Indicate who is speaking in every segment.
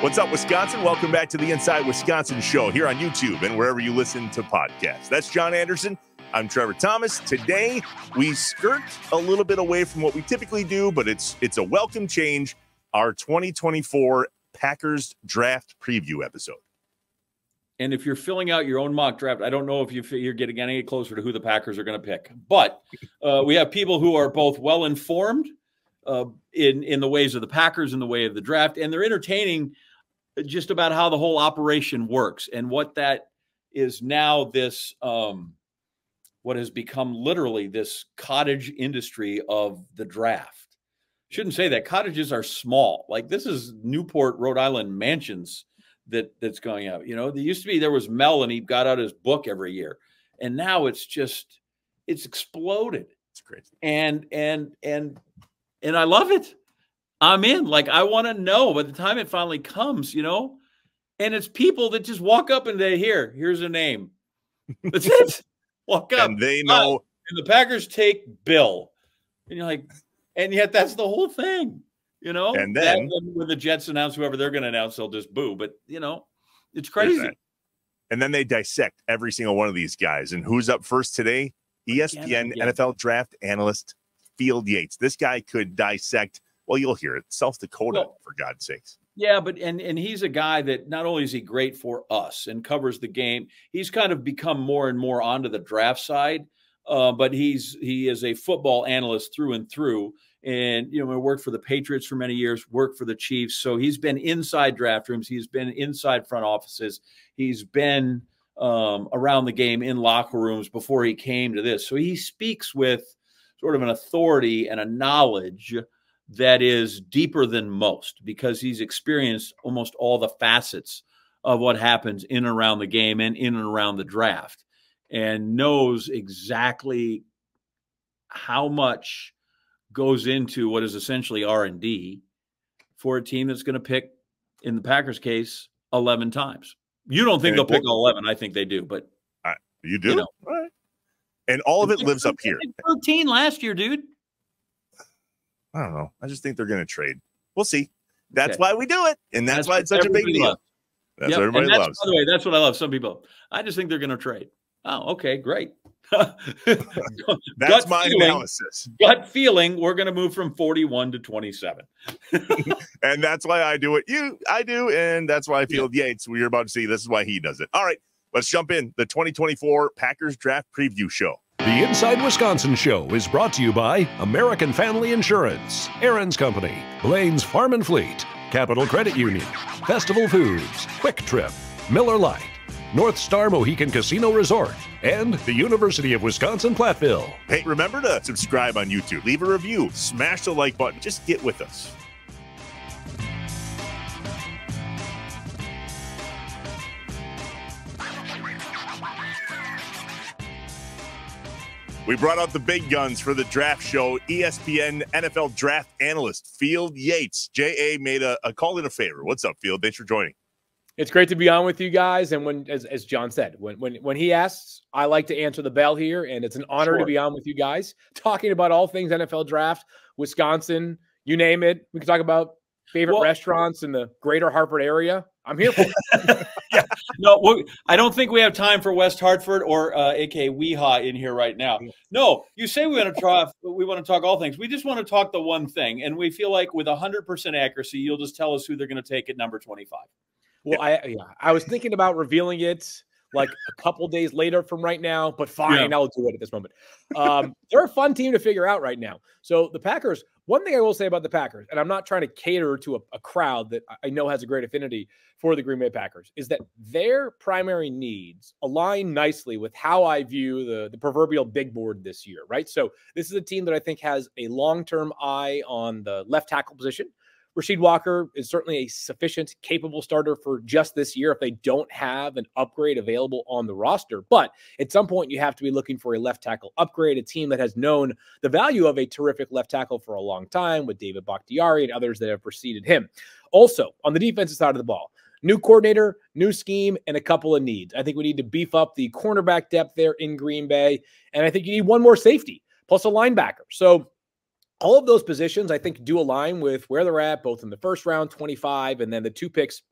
Speaker 1: What's up, Wisconsin? Welcome back to the Inside Wisconsin show here on YouTube and wherever you listen to podcasts. That's John Anderson. I'm Trevor Thomas. Today we skirt a little bit away from what we typically do, but it's it's a welcome change. Our 2024 Packers draft preview episode.
Speaker 2: And if you're filling out your own mock draft, I don't know if you are getting any closer to who the Packers are going to pick. But uh, we have people who are both well informed uh, in in the ways of the Packers, in the way of the draft, and they're entertaining just about how the whole operation works and what that is now this um, what has become literally this cottage industry of the draft. Shouldn't say that cottages are small. Like this is Newport, Rhode Island mansions that that's going out. You know, there used to be there was Mel and he got out his book every year, and now it's just it's exploded.
Speaker 1: It's crazy.
Speaker 2: And and and and I love it. I'm in. Like I want to know. By the time it finally comes, you know, and it's people that just walk up and they here, here's a name. That's it. Walk up.
Speaker 1: And they know. Uh,
Speaker 2: and the Packers take Bill, and you're like, and yet that's the whole thing, you know.
Speaker 1: And then
Speaker 2: when the Jets announce whoever they're going to announce, they'll just boo. But you know, it's crazy.
Speaker 1: And then they dissect every single one of these guys. And who's up first today? ESPN NFL draft analyst Field Yates. This guy could dissect well, you'll hear it. South Dakota, well, for God's sakes.
Speaker 2: Yeah, but and and he's a guy that not only is he great for us and covers the game, he's kind of become more and more onto the draft side. Uh, but he's he is a football analyst through and through. And you know, worked for the Patriots for many years, worked for the Chiefs. So he's been inside draft rooms, he's been inside front offices, he's been um, around the game in locker rooms before he came to this. So he speaks with sort of an authority and a knowledge that is deeper than most because he's experienced almost all the facets of what happens in and around the game and in and around the draft and knows exactly how much goes into what is essentially R&D for a team that's going to pick in the Packers case 11 times. You don't think they'll pick 11, I think they do, but
Speaker 1: uh, you do. You know. And all of it lives up here.
Speaker 2: 13 last year, dude.
Speaker 1: I don't know. I just think they're going to trade. We'll see. That's okay. why we do it, and that's, that's why it's such a big deal. Loves. That's yep. what everybody
Speaker 2: that's,
Speaker 1: loves.
Speaker 2: By the way, that's what I love. Some people, I just think they're going to trade. Oh, okay, great.
Speaker 1: that's my feeling, analysis.
Speaker 2: Gut feeling, we're going to move from 41 to 27.
Speaker 1: and that's why I do it. You, I do, and that's why I feel yeah. Yates. We're about to see. This is why he does it. All right, let's jump in the 2024 Packers Draft Preview Show.
Speaker 3: The Inside Wisconsin Show is brought to you by American Family Insurance, Aaron's Company, Blain's Farm and Fleet, Capital Credit Union, Festival Foods, Kwik Trip, Miller Lite, North Star Mohican Casino Resort, and the University of Wisconsin Platteville.
Speaker 1: Hey, remember to subscribe on YouTube, leave a review, smash the like button, just get with us. We brought out the big guns for the draft show. ESPN NFL draft analyst Field Yates. JA made a, a call in a favor. What's up, Field? Thanks for joining.
Speaker 4: It's great to be on with you guys. And when, as, as John said, when, when, when he asks, I like to answer the bell here. And it's an honor sure. to be on with you guys, talking about all things NFL draft, Wisconsin, you name it. We can talk about favorite well, restaurants in the greater Hartford area. I'm here for
Speaker 2: it. yeah. No, I don't think we have time for West Hartford or uh, AK Weehaw in here right now. No, you say we want to talk. We want to talk all things. We just want to talk the one thing, and we feel like with 100 percent accuracy, you'll just tell us who they're going to take at number 25.
Speaker 4: Well, I yeah, I was thinking about revealing it like a couple days later from right now, but fine, yeah. I'll do it at this moment. Um, they're a fun team to figure out right now. So the Packers. One thing I will say about the Packers, and I'm not trying to cater to a, a crowd that I know has a great affinity for the Green Bay Packers is that their primary needs align nicely with how I view the, the proverbial big board this year, right? So this is a team that I think has a long-term eye on the left tackle position. Rasheed Walker is certainly a sufficient, capable starter for just this year if they don't have an upgrade available on the roster. But at some point, you have to be looking for a left tackle upgrade, a team that has known the value of a terrific left tackle for a long time with David Bakhtiari and others that have preceded him. Also, on the defensive side of the ball, New coordinator, new scheme, and a couple of needs. I think we need to beef up the cornerback depth there in Green Bay. And I think you need one more safety plus a linebacker. So all of those positions, I think, do align with where they're at, both in the first round, 25, and then the two picks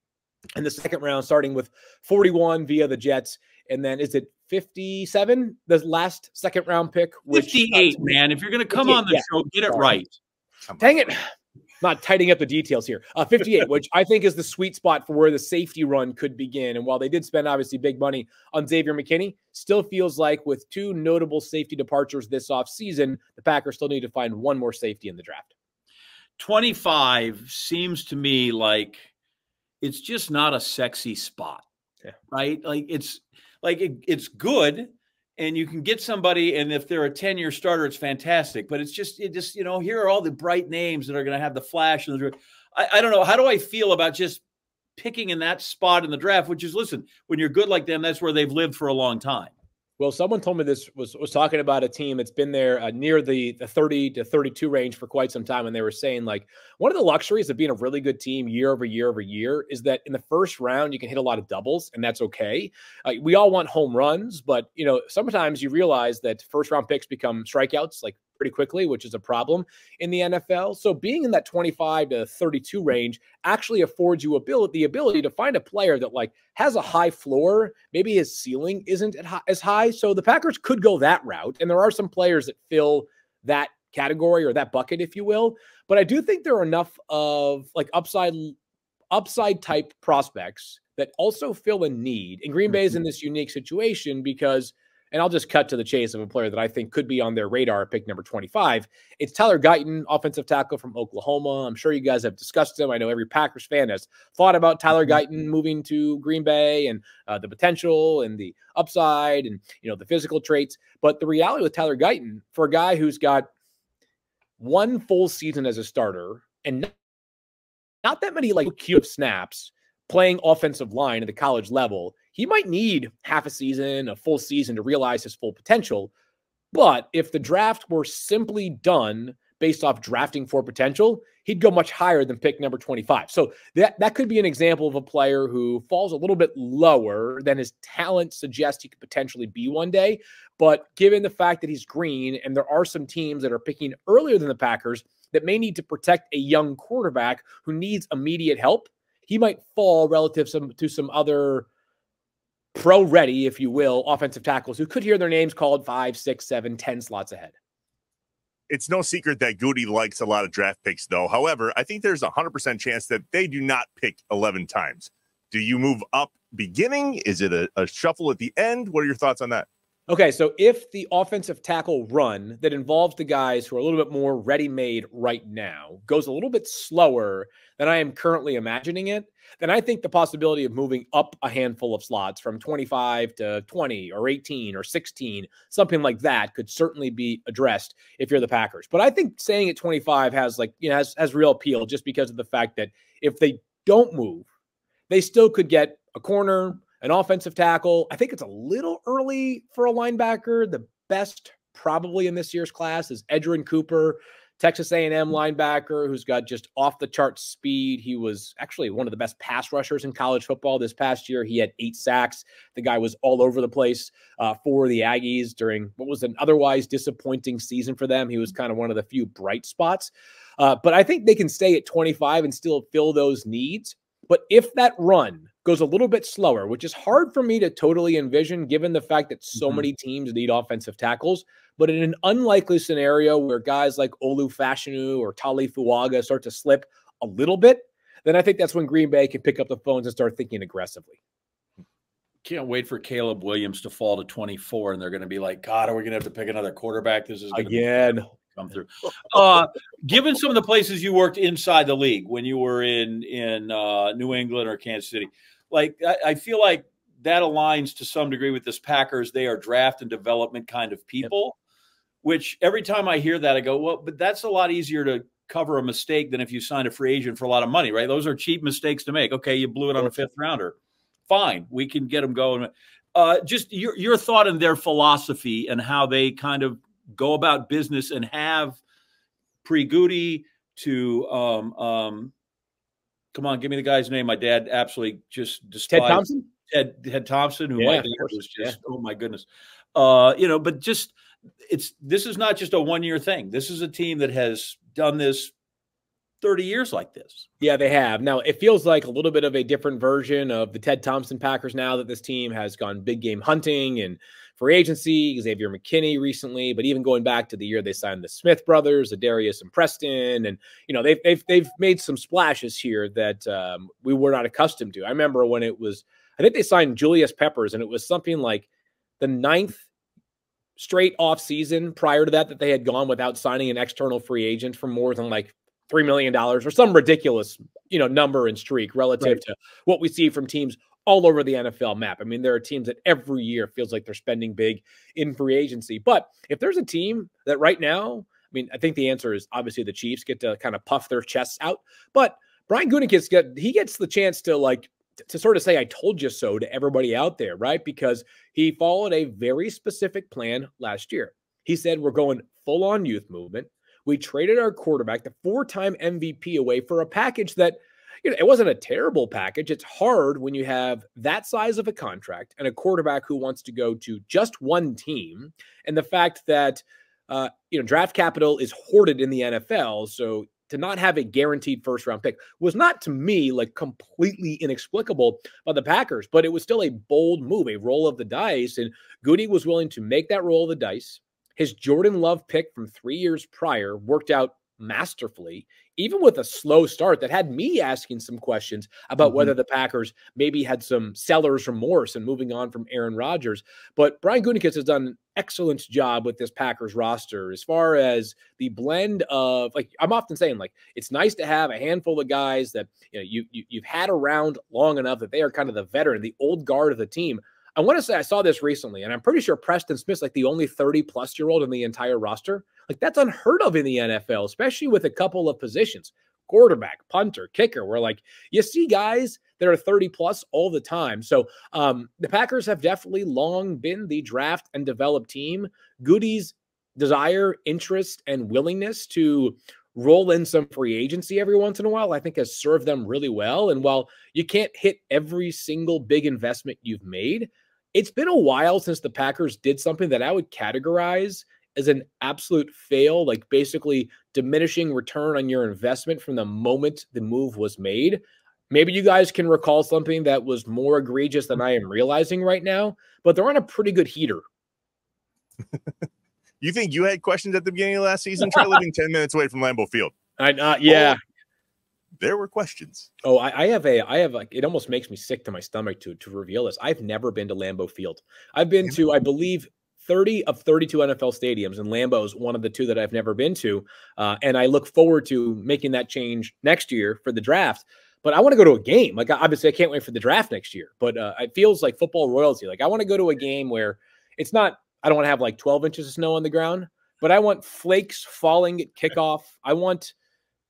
Speaker 4: in the second round, starting with 41 via the Jets. And then is it 57, the last second round pick?
Speaker 2: Which, 58, uh, man. If you're going to come on the yeah. show, get it right.
Speaker 4: Dang it not tidying up the details here. Uh, 58, which I think is the sweet spot for where the safety run could begin. And while they did spend obviously big money on Xavier McKinney, still feels like with two notable safety departures this offseason, the Packers still need to find one more safety in the draft.
Speaker 2: 25 seems to me like it's just not a sexy spot. Yeah. Right? Like it's like it, it's good and you can get somebody and if they're a 10 year starter it's fantastic. But it's just it just you know here are all the bright names that are going to have the flash and the I, I don't know how do i feel about just picking in that spot in the draft which is listen when you're good like them that's where they've lived for a long time
Speaker 4: well, someone told me this was was talking about a team that's been there uh, near the the 30 to 32 range for quite some time, and they were saying like one of the luxuries of being a really good team year over year over year is that in the first round you can hit a lot of doubles, and that's okay. Uh, we all want home runs, but you know sometimes you realize that first round picks become strikeouts, like pretty quickly, which is a problem in the NFL. So being in that 25 to 32 range actually affords you ability, the ability to find a player that like has a high floor. Maybe his ceiling isn't as high. So the Packers could go that route. And there are some players that fill that category or that bucket, if you will. But I do think there are enough of like upside upside type prospects that also fill a need. And Green Bay is in mm-hmm. this unique situation because – and I'll just cut to the chase of a player that I think could be on their radar pick number 25. It's Tyler Guyton, offensive tackle from Oklahoma. I'm sure you guys have discussed him. I know every Packers fan has thought about Tyler mm-hmm. Guyton moving to Green Bay and uh, the potential and the upside and you know the physical traits. But the reality with Tyler Guyton, for a guy who's got one full season as a starter and not that many like cube snaps playing offensive line at the college level, he might need half a season, a full season to realize his full potential. But if the draft were simply done based off drafting for potential, he'd go much higher than pick number 25. So that, that could be an example of a player who falls a little bit lower than his talent suggests he could potentially be one day. But given the fact that he's green and there are some teams that are picking earlier than the Packers that may need to protect a young quarterback who needs immediate help, he might fall relative some, to some other pro ready, if you will, offensive tackles who could hear their names called five, six, seven, ten slots ahead.
Speaker 1: It's no secret that Gutey likes a lot of draft picks, though. However, I think there's a 100% chance that they do not pick 11 times. Do you move up beginning? Is it a, a shuffle at the end? What are your thoughts on that?
Speaker 4: Okay, so if the offensive tackle run that involves the guys who are a little bit more ready made right now goes a little bit slower than I am currently imagining it, then I think the possibility of moving up a handful of slots from 25 to 20 or 18 or 16, something like that, could certainly be addressed if you're the Packers. But I think saying at 25 has like, you know, has, has real appeal just because of the fact that if they don't move, they still could get a corner, an offensive tackle. I think it's a little early for a linebacker. The best probably in this year's class is Edgerrin Cooper, Texas A&M linebacker who's got just off the chart speed. He was actually one of the best pass rushers in college football this past year. He had eight sacks. The guy was all over the place uh, for the Aggies during what was an otherwise disappointing season for them. He was kind of one of the few bright spots. Uh, but I think they can stay at 25 and still fill those needs. But if that run goes a little bit slower, which is hard for me to totally envision given the fact that so mm-hmm. many teams need offensive tackles. But in an unlikely scenario where guys like Olu Fashanu or Tali Fuaga start to slip a little bit, then I think that's when Green Bay can pick up the phones and start thinking aggressively.
Speaker 2: Can't wait for Caleb Williams to fall to 24, and they're going to be like, God, are we going to have to pick another quarterback? This is
Speaker 4: again
Speaker 2: come through. Uh, given some of the places you worked inside the league when you were in in uh, New England or Kansas City, like I, I, feel like that aligns to some degree with this Packers. They are draft and development kind of people. Yep. Which every time I hear that, I go, well, but that's a lot easier to cover a mistake than if you sign a free agent for a lot of money, right? Those are cheap mistakes to make. Okay, you blew it on a fifth rounder. Fine, we can get them going. Uh, just your your thought on their philosophy and how they kind of go about business and have pre Gutey to um, um, come on, give me the guy's name. My dad absolutely just despised
Speaker 4: Ted Thompson.
Speaker 2: Ted Ted Thompson, who yeah, my dad was just yeah. oh my goodness, uh, you know, but just it's this is not just a one year thing. This is a team that has done this 30 years like this.
Speaker 4: Yeah, they have. Now, it feels like a little bit of a different version of the Ted Thompson Packers now that this team has gone big game hunting and free agency, Xavier McKinney recently, but even going back to the year they signed the Smith brothers, Darius and Preston, and you know they've they've they've made some splashes here that um, we were not accustomed to. I remember when it was, I think they signed Julius Peppers, and it was something like the ninth straight off season prior to that that they had gone without signing an external free agent for more than like three million dollars or some ridiculous you know number and streak relative right. to what we see from teams all over the NFL map. I mean, there are teams that every year feels like they're spending big in free agency. But if there's a team that right now, I mean, I think the answer is obviously the Chiefs get to kind of puff their chests out. But Brian Gutekunst get he gets the chance to like to sort of say I told you so to everybody out there, right? Because he followed a very specific plan last year. He said we're going full on youth movement. We traded our quarterback, the four-time MVP away for a package that you know, it wasn't a terrible package. It's hard when you have that size of a contract and a quarterback who wants to go to just one team, and the fact that uh, you know draft capital is hoarded in the NFL. So to not have a guaranteed first round pick was not to me like completely inexplicable by the Packers, but it was still a bold move, a roll of the dice, and Gutey was willing to make that roll of the dice. His Jordan Love pick from three years prior worked out masterfully, even with a slow start that had me asking some questions about mm-hmm. whether the Packers maybe had some seller's remorse and moving on from Aaron Rodgers. But Brian Gutekunst has done an excellent job with this Packers roster as far as the blend of like I'm often saying like it's nice to have a handful of guys that you know you, you you've had around long enough that they are kind of the veteran, the old guard of the team. I want to say I saw this recently, and I'm pretty sure Preston Smith's like the only 30 plus year old in the entire roster. Like that's unheard of in the NFL, especially with a couple of positions quarterback, punter, kicker, where like you see guys that are 30 plus all the time. So um, the Packers have definitely long been the draft and develop team. Gutey's desire, interest, and willingness to roll in some free agency every once in a while, I think has served them really well. And while you can't hit every single big investment you've made, it's been a while since the Packers did something that I would categorize as an absolute fail, like basically diminishing return on your investment from the moment the move was made. Maybe you guys can recall something that was more egregious than I am realizing right now, but they're on a pretty good heater.
Speaker 1: you think you had questions at the beginning of last season? Try living 10 minutes away from Lambeau Field.
Speaker 4: I uh, yeah.
Speaker 1: There were questions.
Speaker 4: Oh, I, I, have a I have like it almost makes me sick to my stomach to to reveal this. I've never been to Lambeau Field. I've been to, I believe, 30 of 32 NFL stadiums, and Lambeau's one of the two that I've never been to. Uh, and I look forward to making that change next year for the draft. But I want to go to a game. Like, obviously, I can't wait for the draft next year. But uh, it feels like football royalty. Like, I want to go to a game where it's not, I don't want to have like 12 inches of snow on the ground, but I want flakes falling at kickoff. I want,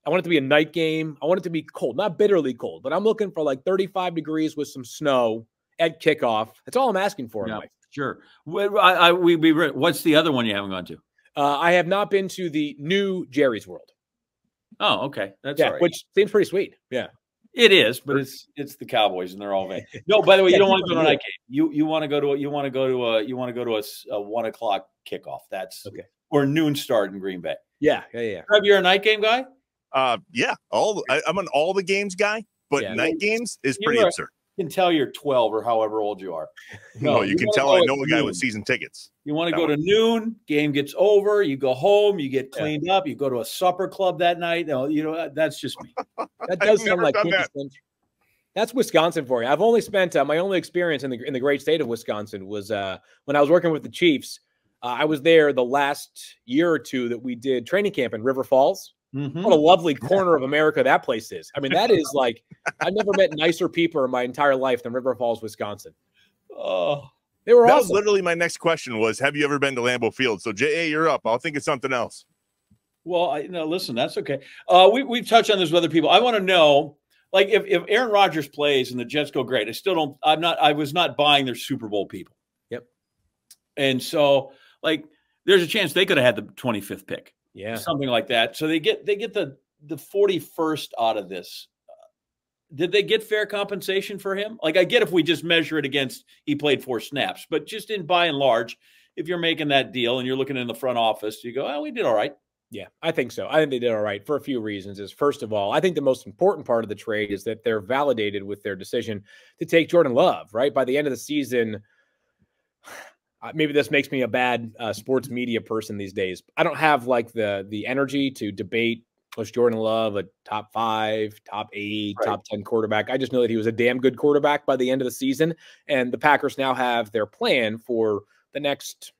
Speaker 4: I want it to be a night game. I want it to be cold, not bitterly cold, but I'm looking for like 35 degrees with some snow at kickoff. That's all I'm asking for yeah.
Speaker 2: Sure. I, I, we, we, what's the other one you haven't gone to?
Speaker 4: Uh, I have not been to the new Jerry's World.
Speaker 2: Oh, okay. That's
Speaker 4: yeah, which seems pretty sweet. Yeah.
Speaker 2: It is, but it's it's the Cowboys and they're all vain. No, by the way, you don't want to go to a night game. You you want to go to a, you want to go to a you want to go to a, a, one o'clock kickoff. That's
Speaker 4: okay.
Speaker 2: Or noon start in Green Bay.
Speaker 4: Yeah, yeah, yeah.
Speaker 2: Have you're a night game guy?
Speaker 1: Uh, yeah. All I, am an all the games guy, but yeah. night games is pretty absurd
Speaker 2: can tell you're 12 or however old you are.
Speaker 1: No, no you, you can tell I know a guy with season tickets.
Speaker 2: You want to go to noon, game gets over, you go home, you get cleaned yeah. up, you go to a supper club that night. No, you know, that's just me.
Speaker 4: That does sound like that. That's Wisconsin for you. I've only spent uh, my only experience in the in the great state of Wisconsin was uh, when I was working with the Chiefs. Uh, I was there the last year or two that we did training camp in River Falls. Mm-hmm. What a lovely corner of America that place is. I mean, that is like I've never met nicer people in my entire life than River Falls, Wisconsin.
Speaker 2: Oh,
Speaker 1: they were. That awesome. was literally my next question. Was Have you ever been to Lambeau Field? So, Ja, you're up. I'll think of something else.
Speaker 2: Well, I, no, listen, that's okay. Uh, we we've touched on this with other people. I want to know, like, if if Aaron Rodgers plays and the Jets go great, I still don't. I'm not. I was not buying their Super Bowl people.
Speaker 4: Yep.
Speaker 2: And so, like, there's a chance they could have had the 25th pick
Speaker 4: yeah,
Speaker 2: something like that. So they get they get the the 41st out of this. Did they get fair compensation for him? Like I get if we just measure it against he played four snaps, but just in by and large, if you're making that deal and you're looking in the front office, you go, oh, we did all right.
Speaker 4: Yeah, I think so. I think they did all right for a few reasons. Is first of all, I think the most important part of the trade is that they're validated with their decision to take Jordan Love. Right by the end of the season, maybe this makes me a bad uh, sports media person these days. I don't have like the the energy to debate was Jordan Love a top five, top eight, right. top 10 quarterback? I just know that he was a damn good quarterback by the end of the season. And the Packers now have their plan for the next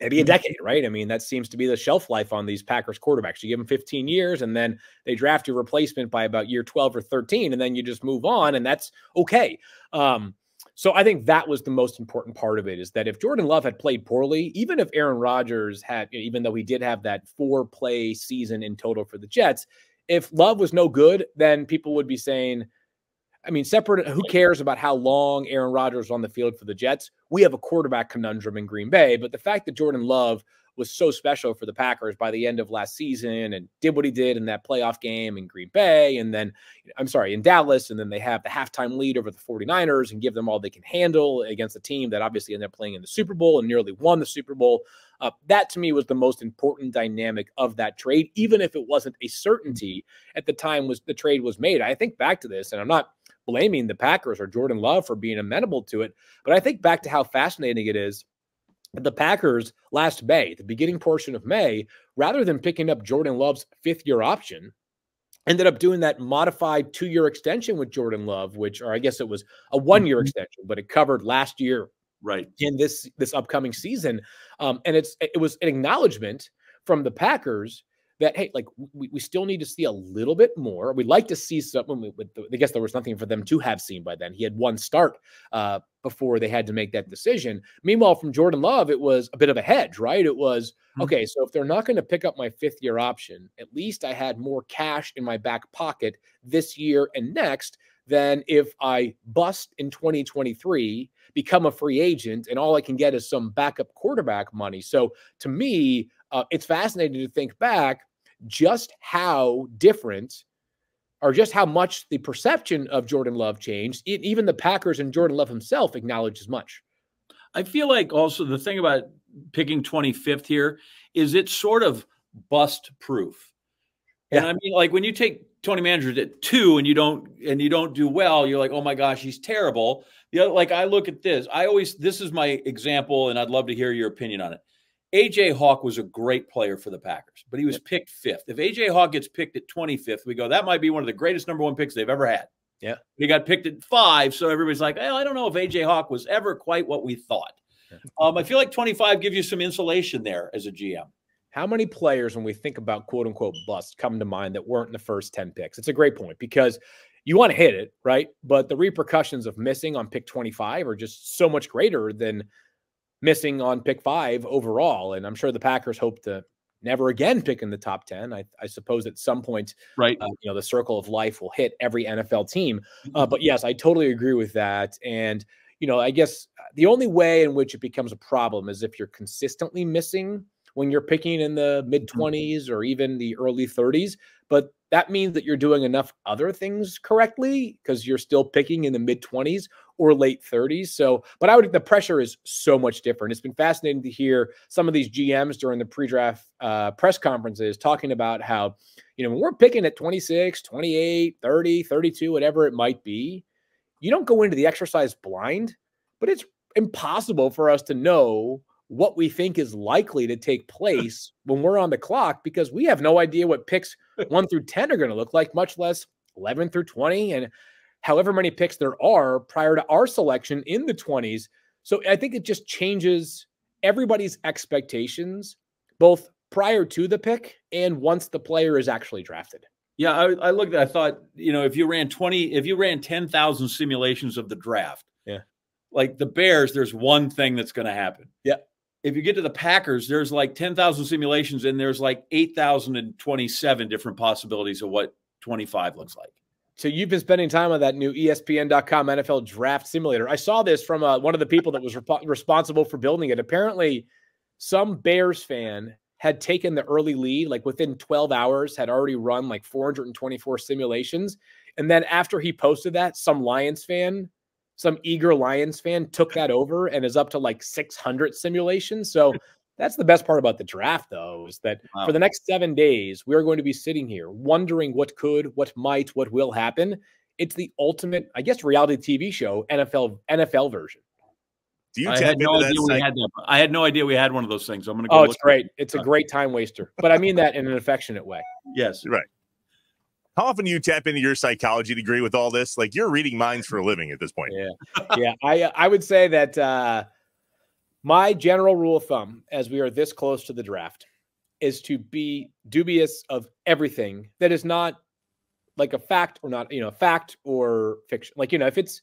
Speaker 4: maybe a mm-hmm. decade, right? I mean, that seems to be the shelf life on these Packers quarterbacks. You give them 15 years and then they draft your replacement by about year 12 or 13, and then you just move on, and that's okay. Um, so I think that was the most important part of it is that if Jordan Love had played poorly, even if Aaron Rodgers had, even though he did have that four play season in total for the Jets, if Love was no good, then people would be saying, I mean, separate, who cares about how long Aaron Rodgers was on the field for the Jets? We have a quarterback conundrum in Green Bay. But the fact that Jordan Love was so special for the Packers by the end of last season and did what he did in that playoff game in Green Bay. And then, I'm sorry, in Dallas. And then they have the halftime lead over the 49ers and give them all they can handle against a team that obviously ended up playing in the Super Bowl and nearly won the Super Bowl. Uh, that to me was the most important dynamic of that trade, even if it wasn't a certainty at the time was the trade was made. I think back to this, and I'm not blaming the Packers or Jordan Love for being amenable to it, but I think back to how fascinating it is the Packers last May, the beginning portion of May, rather than picking up Jordan Love's fifth year option, ended up doing that modified two year extension with Jordan Love, which, or I guess it was a one year mm-hmm. extension, but it covered last year,
Speaker 2: right,
Speaker 4: in this this upcoming season. Um, and it's it was an acknowledgement from the Packers that hey, like we, we still need to see a little bit more. We'd like to see something. With I guess there was nothing for them to have seen by then. He had one start uh, before they had to make that decision. Meanwhile, from Jordan Love, it was a bit of a hedge, right? It was mm-hmm. okay. So if they're not going to pick up my fifth year option, at least I had more cash in my back pocket this year and next than if I bust in 2023, become a free agent, and all I can get is some backup quarterback money. So to me, uh, it's fascinating to think back just how different or just how much the perception of Jordan Love changed. It, even the Packers and Jordan Love himself acknowledged as much.
Speaker 2: I feel like also the thing about picking 25th here is it's sort of bust proof. Yeah. And I mean, like when you take Tony Mandarich at two and you don't and you don't do well, you're like, oh my gosh, he's terrible. The other, like I look at this, I always this is my example, and I'd love to hear your opinion on it. AJ Hawk was a great player for the Packers, but he was picked fifth. If AJ Hawk gets picked at 25th, we go, that might be one of the greatest number one picks they've ever had.
Speaker 4: Yeah.
Speaker 2: He got picked at five. So everybody's like, well, I don't know if AJ Hawk was ever quite what we thought. Um, I feel like 25 gives you some insulation there as a GM.
Speaker 4: How many players, when we think about quote unquote bust, come to mind that weren't in the first 10 picks? It's a great point because you want to hit it, right? But the repercussions of missing on pick 25 are just so much greater than missing on pick five overall. And I'm sure the Packers hope to never again pick in the top 10. I, I suppose at some point,
Speaker 2: right?
Speaker 4: Uh, you know, the circle of life will hit every NFL team. Uh, but yes, I totally agree with that. And, you know, I guess the only way in which it becomes a problem is if you're consistently missing when you're picking in the mid 20s mm-hmm. or even the early 30s. But that means that you're doing enough other things correctly because you're still picking in the mid 20s or late 30s. So, but I would the pressure is so much different. It's been fascinating to hear some of these GMs during the pre-draft uh, press conferences talking about how, you know, when we're picking at 26, 28, 30, 32, whatever it might be, you don't go into the exercise blind, but it's impossible for us to know what we think is likely to take place when we're on the clock because we have no idea what picks 1 through 10 are going to look like, much less 11 through 20 and however many picks there are prior to our selection in the 20s. So I think it just changes everybody's expectations both prior to the pick and once the player is actually drafted.
Speaker 2: Yeah, I, I looked at I thought, you know, if you ran 20, if you ran 10,000 simulations of the draft,
Speaker 4: yeah.
Speaker 2: Like the Bears, there's one thing that's going to happen.
Speaker 4: Yeah
Speaker 2: if you get to the Packers, there's like 10,000 simulations and there's like 8,027 different possibilities of what 25 looks like.
Speaker 4: So you've been spending time on that new ESPN.com NFL draft simulator. I saw this from uh, one of the people that was rep- responsible for building it. Apparently, some Bears fan had taken the early lead, like within 12 hours, had already run like 424 simulations. And then after he posted that, some Lions fan some eager Lions fan took that over and is up to like 600 simulations. So that's the best part about the draft, though, is that wow. for the next seven days, we're going to be sitting here wondering what could, what might, what will happen. It's the ultimate, I guess, reality TV show, NFL NFL version.
Speaker 2: Do you I had no idea we had that. I had no idea we had one of those things. I'm going to
Speaker 4: go. Oh, it's great. It's a great time waster, but I mean that in an affectionate way.
Speaker 2: Yes,
Speaker 1: right. How often do you tap into your psychology degree with all this? Like you're reading minds for a living at this point.
Speaker 4: Yeah, yeah. I I would say that uh, my general rule of thumb, as we are this close to the draft, is to be dubious of everything that is not like a fact or not, you know, a fact or fiction. Like you know, if it's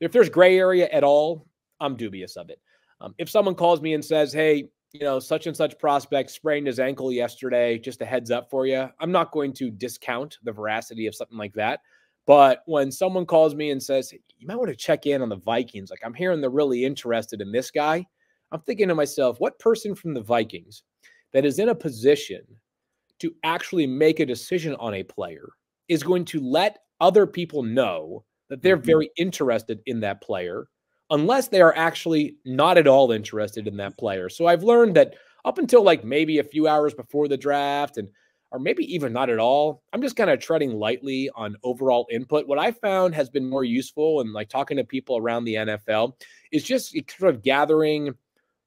Speaker 4: if there's gray area at all, I'm dubious of it. Um, if someone calls me and says, "Hey, you know, such and such prospect sprained his ankle yesterday, just a heads up for you," I'm not going to discount the veracity of something like that. But when someone calls me and says, "You might want to check in on the Vikings," like I'm hearing they're really interested in this guy, I'm thinking to myself, what person from the Vikings that is in a position to actually make a decision on a player is going to let other people know that they're mm-hmm. very interested in that player unless they are actually not at all interested in that player. So I've learned that up until like maybe a few hours before the draft and or maybe even not at all, I'm just kind of treading lightly on overall input. What I found has been more useful and like talking to people around the NFL is just sort of gathering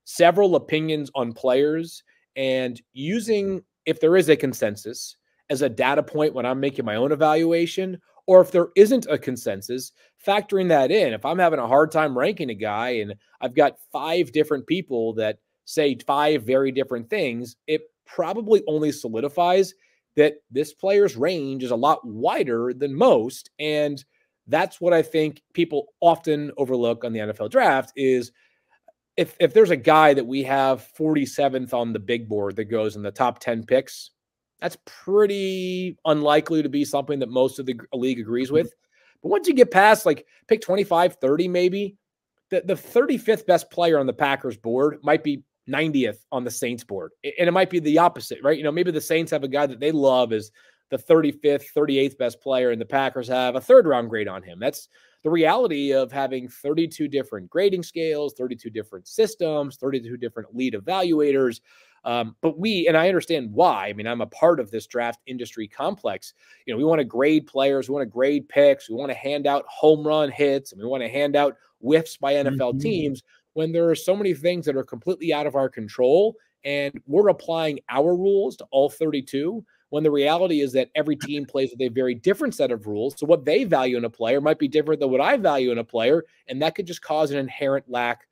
Speaker 4: several opinions on players and using if there is a consensus as a data point when I'm making my own evaluation or if there isn't a consensus, factoring that in. If I'm having a hard time ranking a guy and I've got five different people that say five very different things, it probably only solidifies that this player's range is a lot wider than most. And that's what I think people often overlook on the NFL draft is if if there's a guy that we have 47th on the big board that goes in the top 10 picks, that's pretty unlikely to be something that most of the league agrees mm-hmm. with. But once you get past like pick 25, 30, maybe the, the 35th best player on the Packers board might be 90th on the Saints board. And it might be the opposite, right? You know, maybe the Saints have a guy that they love as the 35th, 38th best player, and the Packers have a third round grade on him. That's the reality of having 32 different grading scales, 32 different systems, 32 different lead evaluators. Um, but we, and I understand why. I mean, I'm a part of this draft industry complex. You know, we want to grade players, we want to grade picks, we want to hand out home run hits, and we want to hand out whiffs by NFL mm-hmm. teams when there are so many things that are completely out of our control. And we're applying our rules to all 32 when the reality is that every team plays with a very different set of rules. So what they value in a player might be different than what I value in a player. And that could just cause an inherent lack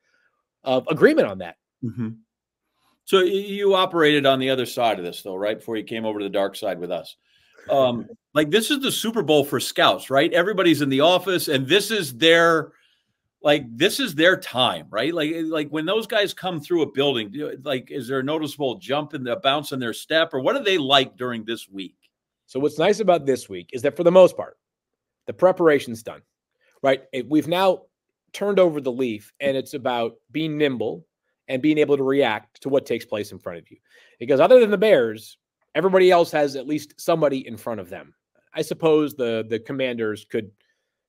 Speaker 4: of agreement on that.
Speaker 2: Mm-hmm. So you operated on the other side of this, though, right? Before you came over to the dark side with us. Um, like this is the Super Bowl for scouts, right? Everybody's in the office, and this is their like this is their time, right? Like eh, like when those guys come through a building, like is there a noticeable jump in the bounce in their step, or what are they like during this week?
Speaker 4: So what's nice about this week is that for the most part, the preparation's done, right? Eh, we've now turned over the leaf, and it's about being nimble and being able to react to what takes place in front of you. Because other than the Bears, everybody else has at least somebody in front of them. I suppose the the commanders could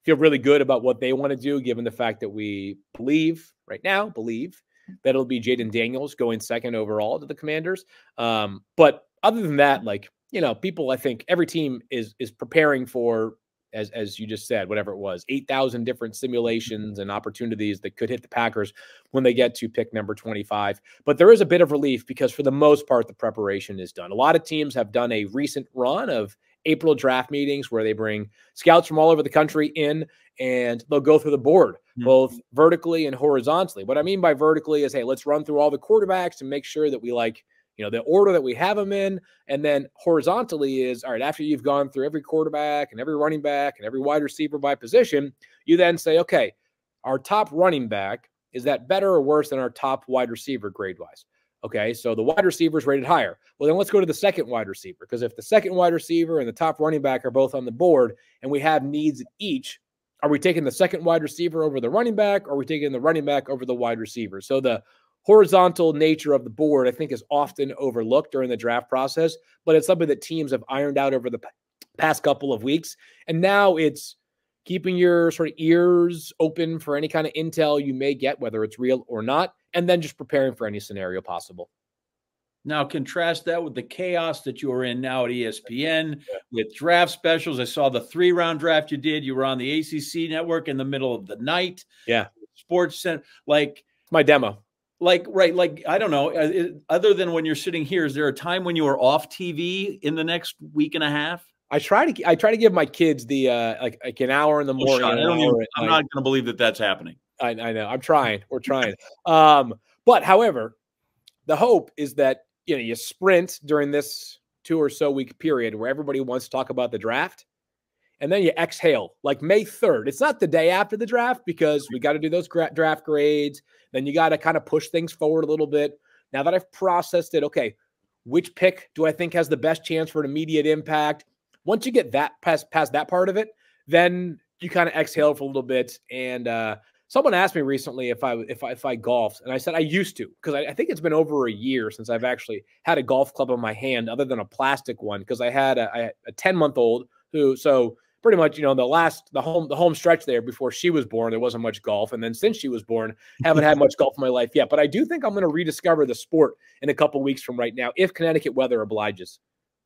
Speaker 4: feel really good about what they want to do, given the fact that we believe right now, believe that it'll be Jayden Daniels going second overall to the commanders. Um, but other than that, like, you know, people I think every team is is preparing for as as you just said, whatever it was, 8,000 different simulations and opportunities that could hit the Packers when they get to pick number 25. But there is a bit of relief because for the most part the preparation is done. A lot of teams have done a recent run of April draft meetings where they bring scouts from all over the country in and they'll go through the board mm-hmm. both vertically and horizontally. What I mean by vertically is hey, let's run through all the quarterbacks and make sure that we like you know, the order that we have them in. And then horizontally is all right, after you've gone through every quarterback and every running back and every wide receiver by position, you then say, okay, our top running back, is that better or worse than our top wide receiver grade wise? Okay, so the wide receiver is rated higher. Well, then let's go to the second wide receiver because if the second wide receiver and the top running back are both on the board and we have needs at each, are we taking the second wide receiver over the running back or are we taking the running back over the wide receiver? So the horizontal nature of the board, I think, is often overlooked during the draft process, but it's something that teams have ironed out over the past couple of weeks. And now it's keeping your sort of ears open for any kind of intel you may get, whether it's real or not, and then just preparing for any scenario possible.
Speaker 2: Now, contrast that with the chaos that you're in now at ESPN with draft specials. I saw the three round draft you did. You were on the ACC network in the middle of the night.
Speaker 4: Yeah.
Speaker 2: Sports Center. Like,
Speaker 4: my demo.
Speaker 2: Like, right. Like, I don't know. Uh, other than when you're sitting here, is there a time when you are off TV in the next week and a half?
Speaker 4: I try to I try to give my kids the uh like like an hour in the morning. I don't
Speaker 2: even, I'm not going to believe that that's happening.
Speaker 4: I, I know. I'm trying. We're trying. um, but however, the hope is that you know you sprint during this two or so week period where everybody wants to talk about the draft, and then you exhale like May 3rd. It's not the day after the draft because we got to do those gra- draft grades. Then you got to kind of push things forward a little bit. Now that I've processed it, okay, which pick do I think has the best chance for an immediate impact? Once you get that past past that part of it, then you kind of exhale for a little bit. And uh, someone asked me recently if I if I if I golfed, and I said I used to because I, I, think it's been over a year since I've actually had a golf club in my hand, other than a plastic one, because I had a, a ten month old who so pretty much you know the last the home the home stretch there before she was born there wasn't much golf and then since she was born haven't had much golf in my life yet but i do think i'm going to rediscover the sport in a couple weeks from right now if connecticut weather obliges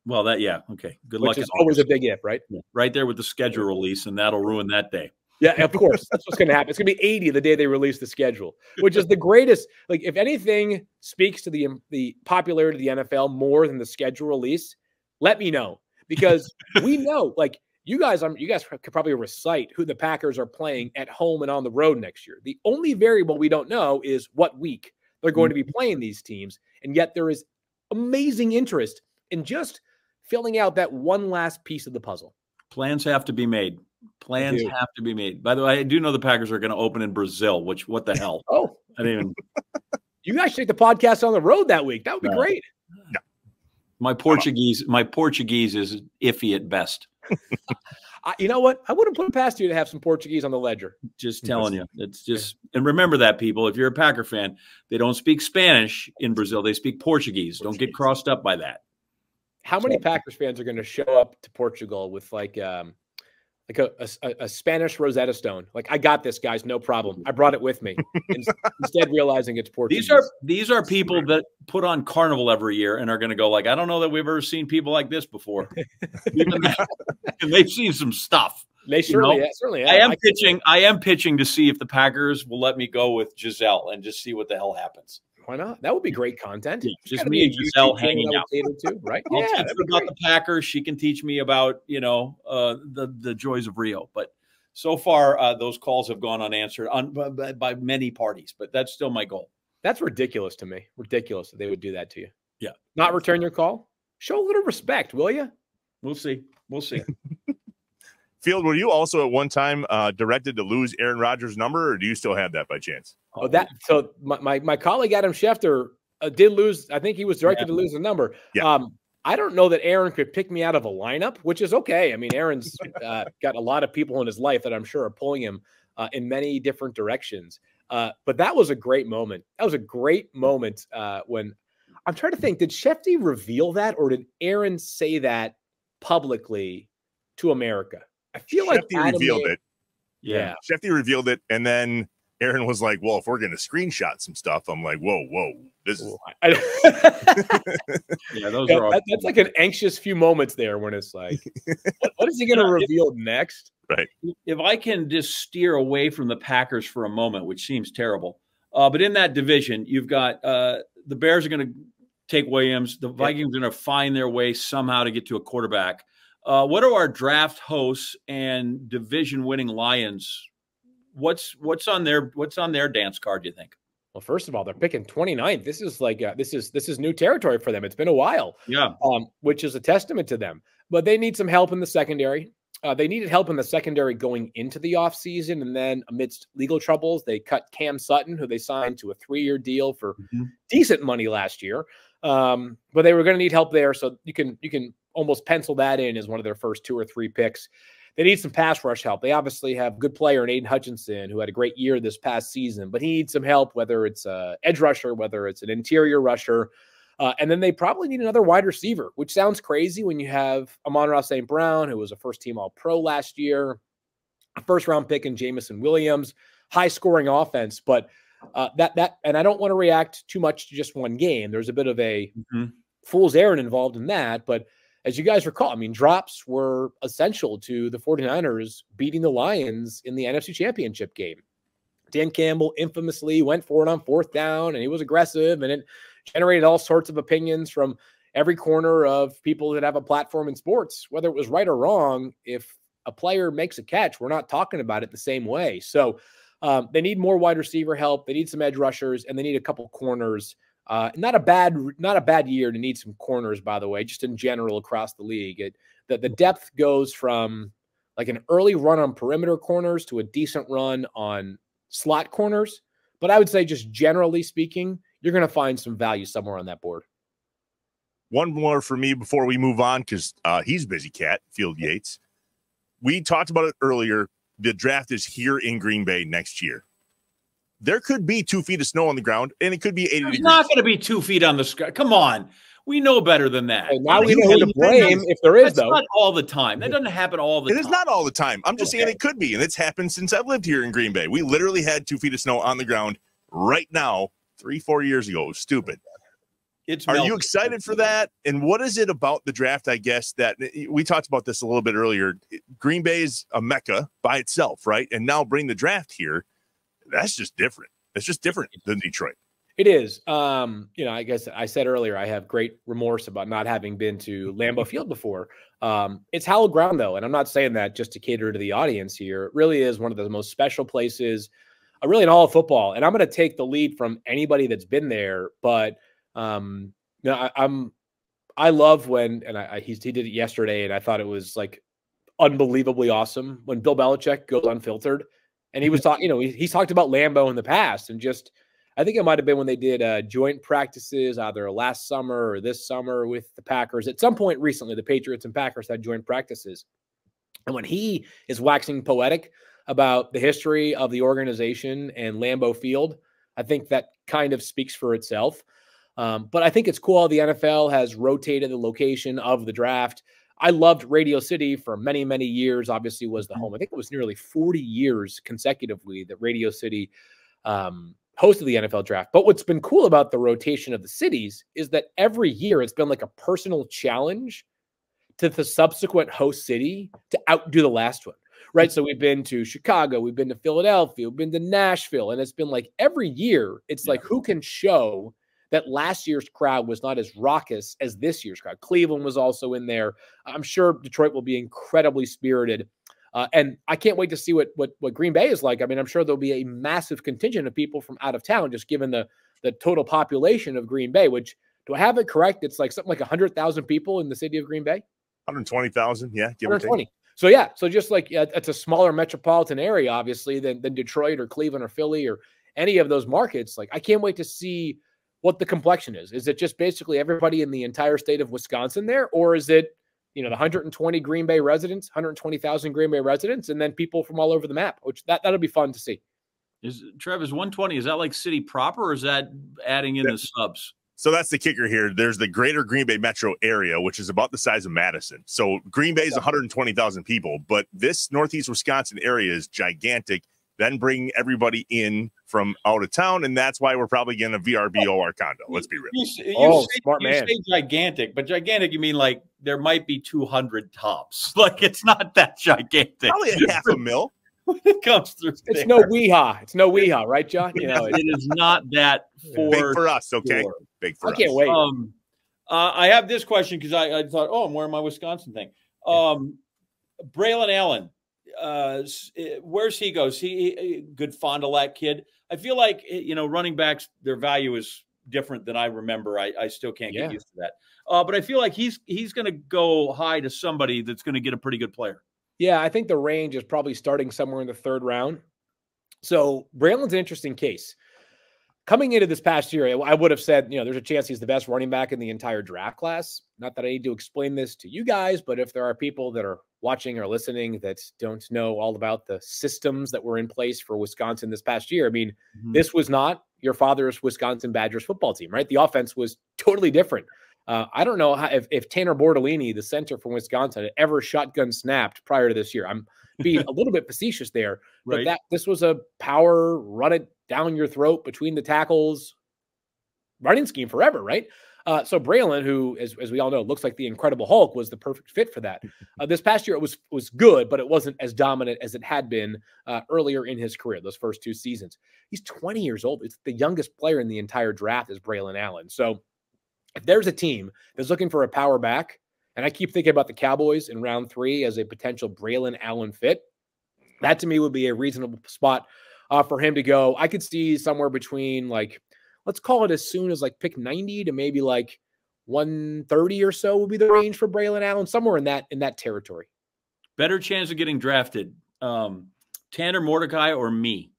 Speaker 2: well, that yeah, okay. Good
Speaker 4: Which
Speaker 2: luck.
Speaker 4: Is always a big if, right?
Speaker 2: Right there with the schedule release, and that'll ruin that day.
Speaker 4: Yeah, of course. That's what's going to happen. It's going to be 80 the day they release the schedule, which is the greatest. Like, if anything speaks to the the popularity of the NFL more than the schedule release, let me know because we know, like, you guys, um, you guys could probably recite who the Packers are playing at home and on the road next year. The only variable we don't know is what week they're going to be playing these teams, and yet there is amazing interest in just filling out that one last piece of the puzzle.
Speaker 2: Plans have to be made. Plans have to be made. By the way, I do know the Packers are going to open in Brazil, which what the hell?
Speaker 4: oh,
Speaker 2: I didn't even.
Speaker 4: you guys take the podcast on the road that week. That would be no. great.
Speaker 1: No.
Speaker 2: My Portuguese, my Portuguese is iffy at best.
Speaker 4: I, you know what? I wouldn't put it past you to have some Portuguese on the ledger.
Speaker 2: Just telling you. It's just, and remember that, people. If you're a Packer fan, they don't speak Spanish in Brazil. They speak Portuguese. Portuguese. Don't get crossed up by that.
Speaker 4: How many Packers fans are going to show up to Portugal with like um like a, a, a, Spanish Rosetta Stone? Like I got this, guys, no problem. I brought it with me. Instead, realizing it's Portuguese.
Speaker 2: These are these are people that put on Carnival every year and are going to go like, I don't know that we've ever seen people like this before. and they've seen some stuff.
Speaker 4: They certainly, you know? certainly.
Speaker 2: I am I pitching. I am pitching to see if the Packers will let me go with Gisele and just see what the hell happens.
Speaker 4: Why not? That would be great content.
Speaker 2: Yeah, just me and Gisele hanging out.
Speaker 4: Too, right?
Speaker 2: I'll yeah, teach her about the Packers. She can teach me about you know uh, the the joys of Rio. But so far, uh, those calls have gone unanswered on, by, by, many parties. But that's still my goal.
Speaker 4: That's ridiculous to me. Ridiculous that they would do that to you.
Speaker 2: Yeah.
Speaker 4: Not return your call. Show a little respect, will you?
Speaker 2: We'll see. We'll see.
Speaker 1: Field, were you also at one time uh, directed to lose Aaron Rodgers' number, or do you still have that by chance?
Speaker 4: Oh, that so my my, my colleague Adam Schefter uh, did lose. I think he was directed yeah. to lose the number. Yeah. Um, I don't know that Aaron could pick me out of a lineup, which is okay. I mean, Aaron's uh, got a lot of people in his life that I'm sure are pulling him uh, in many different directions. Uh, but that was a great moment. That was a great moment uh, when I'm trying to think. Did Schefty reveal that, or did Aaron say that publicly to America? I feel Schefty like
Speaker 1: revealed it.
Speaker 4: Yeah.
Speaker 1: Schefty revealed it. And then Aaron was like, Well, if we're going to screenshot some stuff, I'm like, Whoa, whoa. This is.
Speaker 2: yeah, those yeah, are all-
Speaker 4: that, that's like an anxious few moments there when it's like, what, what is he going to yeah, reveal if, next?
Speaker 1: Right.
Speaker 2: If I can just steer away from the Packers for a moment, which seems terrible, uh, but in that division, you've got uh, the Bears are going to take Williams. The Vikings are going to find their way somehow to get to a quarterback. Uh, what are our draft hosts and division winning Lions? What's what's on their what's on their dance card? Do you think?
Speaker 4: Well, first of all, they're picking 29th. This is like uh, this is this is new territory for them. It's been a while,
Speaker 2: yeah,
Speaker 4: um, which is a testament to them. But they need some help in the secondary. Uh, they needed help in the secondary going into the offseason. And then amidst legal troubles, they cut Cam Sutton, who they signed to a three year deal for mm-hmm. decent money last year. Um, but they were going to need help there. So you can you can almost pencil that in as one of their first two or three picks. They need some pass rush help. They obviously have a good player in Aidan Hutchinson, who had a great year this past season, but he needs some help, whether it's a edge rusher, whether it's an interior rusher. Uh, and then they probably need another wide receiver, which sounds crazy when you have Amon-Ra St. Brown, who was a first team All Pro last year. a first round pick in Jameson Williams, high scoring offense. But uh, that that and I don't want to react too much to just one game. There's a bit of a mm-hmm. fool's errand involved in that. But as you guys recall, I mean, drops were essential to the 49ers beating the Lions in the NFC Championship game. Dan Campbell infamously went for it on fourth down and he was aggressive and it generated all sorts of opinions from every corner of people that have a platform in sports, whether it was right or wrong. If a player makes a catch, we're not talking about it the same way. So um, they need more wide receiver help. They need some edge rushers and they need a couple corners. Uh, not a bad, not a bad year to need some corners, by the way, just in general across the league. It, the, the depth goes from like an early run on perimeter corners to a decent run on slot corners. But I would say, just generally speaking, you're going to find some value somewhere on that board.
Speaker 1: One more for me before we move on, because uh, he's busy, cat Field Yates. We talked about it earlier. The draft is here in Green Bay next year. There could be two feet of snow on the ground, and it could be 80 There's
Speaker 2: degrees. not going to be two feet on the sky. Come on. We know better than that.
Speaker 4: now we know who to blame if there is, That's though.
Speaker 2: not all the time. That doesn't happen all the
Speaker 1: it
Speaker 2: time.
Speaker 1: It is not all the time. I'm just okay. saying it could be, and it's happened since I've lived here in Green Bay. We literally had two feet of snow on the ground right now, three, four years ago. It was stupid. It's Are you excited for that? And what is it about the draft? I guess that eh, we talked about this a little bit earlier. Green Bay is a mecca by itself, right? And now bring the draft here. That's just different. It's just different than Detroit.
Speaker 4: It is. Um, you know, I guess I said earlier I have great remorse about not having been to Lambeau Field before. Um, it's hallowed ground though, and I'm not saying that just to cater to the audience here. It really is one of the most special places, uh, really in all of football. And I'm going to take the lead from anybody that's been there, but um, you know, I, am I love when, and I, I he, he did it yesterday, and I thought it was like unbelievably awesome when Bill Belichick goes unfiltered, and he was talking. You know, he, he's talked about Lambeau in the past, and just I think it might have been when they did uh, joint practices either last summer or this summer with the Packers. At some point recently, the Patriots and Packers had joint practices, and when he is waxing poetic about the history of the organization and Lambeau Field, I think that kind of speaks for itself. Um, but I think it's cool the NFL has rotated the location of the draft. I loved Radio City for many, many years. Obviously, was the mm-hmm. home. I think it was nearly 40 years consecutively that Radio City um, hosted the NFL draft. But what's been cool about the rotation of the cities is that every year it's been like a personal challenge to the subsequent host city to outdo the last one. Right. So we've been to Chicago, we've been to Philadelphia, we've been to Nashville, and it's been like every year it's yeah. like who can show that last year's crowd was not as raucous as this year's crowd. Cleveland was also in there. I'm sure Detroit will be incredibly spirited. Uh, and I can't wait to see what, what what Green Bay is like. I mean, I'm sure there'll be a massive contingent of people from out of town, just given the the total population of Green Bay. Which do I have it correct? It's like something like hundred thousand people in the city of Green Bay.
Speaker 1: One hundred twenty thousand, yeah,
Speaker 4: give 120. So yeah, so just like yeah, it's a smaller metropolitan area, obviously, than than Detroit or Cleveland or Philly or any of those markets. Like I can't wait to see what the complexion is. Is it just basically everybody in the entire state of Wisconsin there, or is it you know the 120 Green Bay residents, 120,000 Green Bay residents, and then people from all over the map? Which that that'll be fun to see.
Speaker 2: Is Travis 120? Is that like city proper, or is that adding in yeah. the subs?
Speaker 1: So that's the kicker here. There's the greater Green Bay metro area, which is about the size of Madison. So Green Bay is 120,000 people, but this Northeast Wisconsin area is gigantic then bring everybody in from out of town, and that's why we're probably getting a VRBO our condo. Let's be real.
Speaker 2: You, you oh, say, smart you man. say gigantic, but gigantic, you mean like there might be 200 tops. Like it's not that gigantic.
Speaker 1: Probably a half a mil.
Speaker 2: when it comes through,
Speaker 4: it's there. no weehaw. It's no weehaw, right, John? You know,
Speaker 2: it is not that for
Speaker 1: big for us. Okay, sure. big for
Speaker 4: I us. I can't wait.
Speaker 2: Um, uh, I have this question because I, I, thought, oh, I'm wearing my Wisconsin thing. Um, Braylon Allen, uh, eh, where's he goes? He, he good Fond du Lac kid. I feel like eh, you know running backs their value is different than I remember. I, I still can't get used to that. Uh, but I feel like he's he's going to go high to somebody that's going to get a pretty good player.
Speaker 4: Yeah, I think the range is probably starting somewhere in the third round. So Braylon's an interesting case. Coming into this past year, I would have said, you know, there's a chance he's the best running back in the entire draft class. Not that I need to explain this to you guys, but if there are people that are watching or listening that don't know all about the systems that were in place for Wisconsin this past year, I mean, mm-hmm. this was not your father's Wisconsin Badgers football team, right? The offense was totally different. Uh, I don't know how, if, if Tanner Bortolini, the center from Wisconsin, had ever shotgun snapped prior to this year. I'm being a little bit facetious there, but right. that this was a power run it down your throat between the tackles running scheme forever, right? Uh, so Braylon, who, as, as we all know, looks like the Incredible Hulk, was the perfect fit for that. Uh, this past year, it was was good, but it wasn't as dominant as it had been uh, earlier in his career. Those first two seasons, he's 20 years old. It's the youngest player in the entire draft is Braylon Allen. So if there's a team that's looking for a power back, and I keep thinking about the Cowboys in round three as a potential Braylon Allen fit, that to me would be a reasonable spot uh, for him to go. I could see somewhere between like let's call it as soon as like pick 90 to maybe like 130 or so would be the range for Braylon Allen, somewhere in that in that territory.
Speaker 2: Better chance of getting drafted. Um, Tanner Mordecai or me?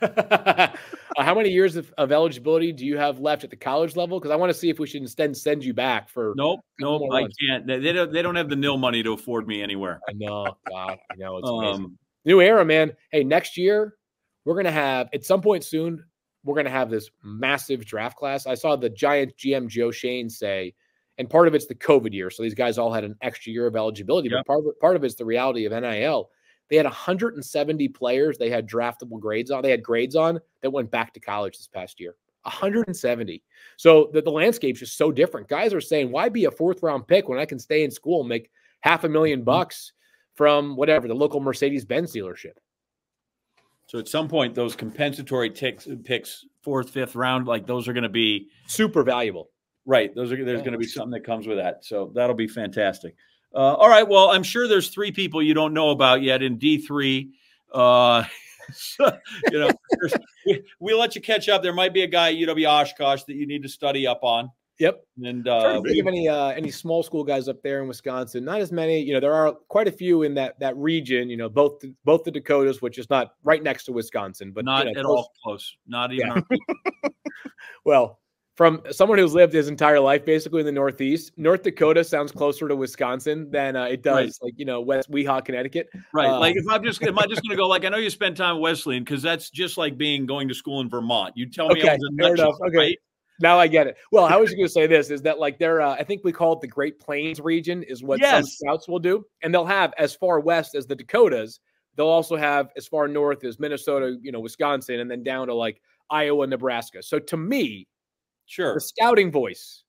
Speaker 4: uh, how many years of, of, eligibility do you have left at the college level? Because I want to see if we should instead send you back for.
Speaker 2: Nope, nope, I can't. They, they, don't. They don't have the nil money to afford me anywhere.
Speaker 4: I know, God, I know. It's um, new era, man. Hey, next year we're gonna have at some point soon we're going to have this massive draft class. I saw the Giant GM Joe Schoen say, and part of it's the COVID year. So these guys all had an extra year of eligibility, yep. but part of, part of it's the reality of NIL. They had 170 players they had draftable grades on. They had grades on that went back to college this past year. 170. So the, the landscape's just so different. Guys are saying, why be a fourth round pick when I can stay in school and make half a million mm-hmm. bucks from whatever the local Mercedes Benz dealership?
Speaker 2: So at some point, those compensatory ticks, picks, fourth, fifth round, like those are going to be
Speaker 4: super valuable.
Speaker 2: Right. Those are there's yeah. going to be something that comes with that. So that'll be fantastic. Uh, all right. Well, I'm sure there's three people you don't know about yet in D3. Uh, you know, we, we let you catch up. There might be a guy at UW Oshkosh that you need to study up on.
Speaker 4: Yep.
Speaker 2: And uh,
Speaker 4: think of any uh, any small school guys up there in Wisconsin. Not as many. You know, there are quite a few in that that region. You know, both both the Dakotas, which is not right next to Wisconsin, but
Speaker 2: not
Speaker 4: you know,
Speaker 2: at close. all close. Not even.
Speaker 4: Yeah. well, from someone who's lived his entire life basically in the Northeast, North Dakota sounds closer to Wisconsin than uh, it does, right. like you know, West Weehawken, Connecticut.
Speaker 2: Right. Um, like if I'm just, am I just going to go? Like I know you spend time Wesleyan because that's just like being going to school in Vermont. You tell me,
Speaker 4: okay, fair enough. Okay. Right? Now I get it. Well, I was going to say this is that like they're, uh, I think we call it the Great Plains region, is what yes. some scouts will do. And they'll have as far west as the Dakotas. They'll also have as far north as Minnesota, you know, Wisconsin, and then down to like Iowa, Nebraska. So to me,
Speaker 2: sure,
Speaker 4: the scouting voice,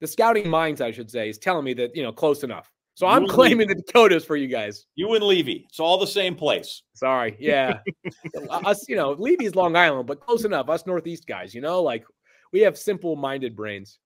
Speaker 4: the scouting minds, I should say, is telling me that, you know, close enough. So you I'm claiming Levy. the Dakotas for you guys.
Speaker 2: You and Levy. It's all the same place.
Speaker 4: Sorry. Yeah. Us, you know, Levy's Long Island, but close enough. Us Northeast guys, you know, like we have simple minded brains.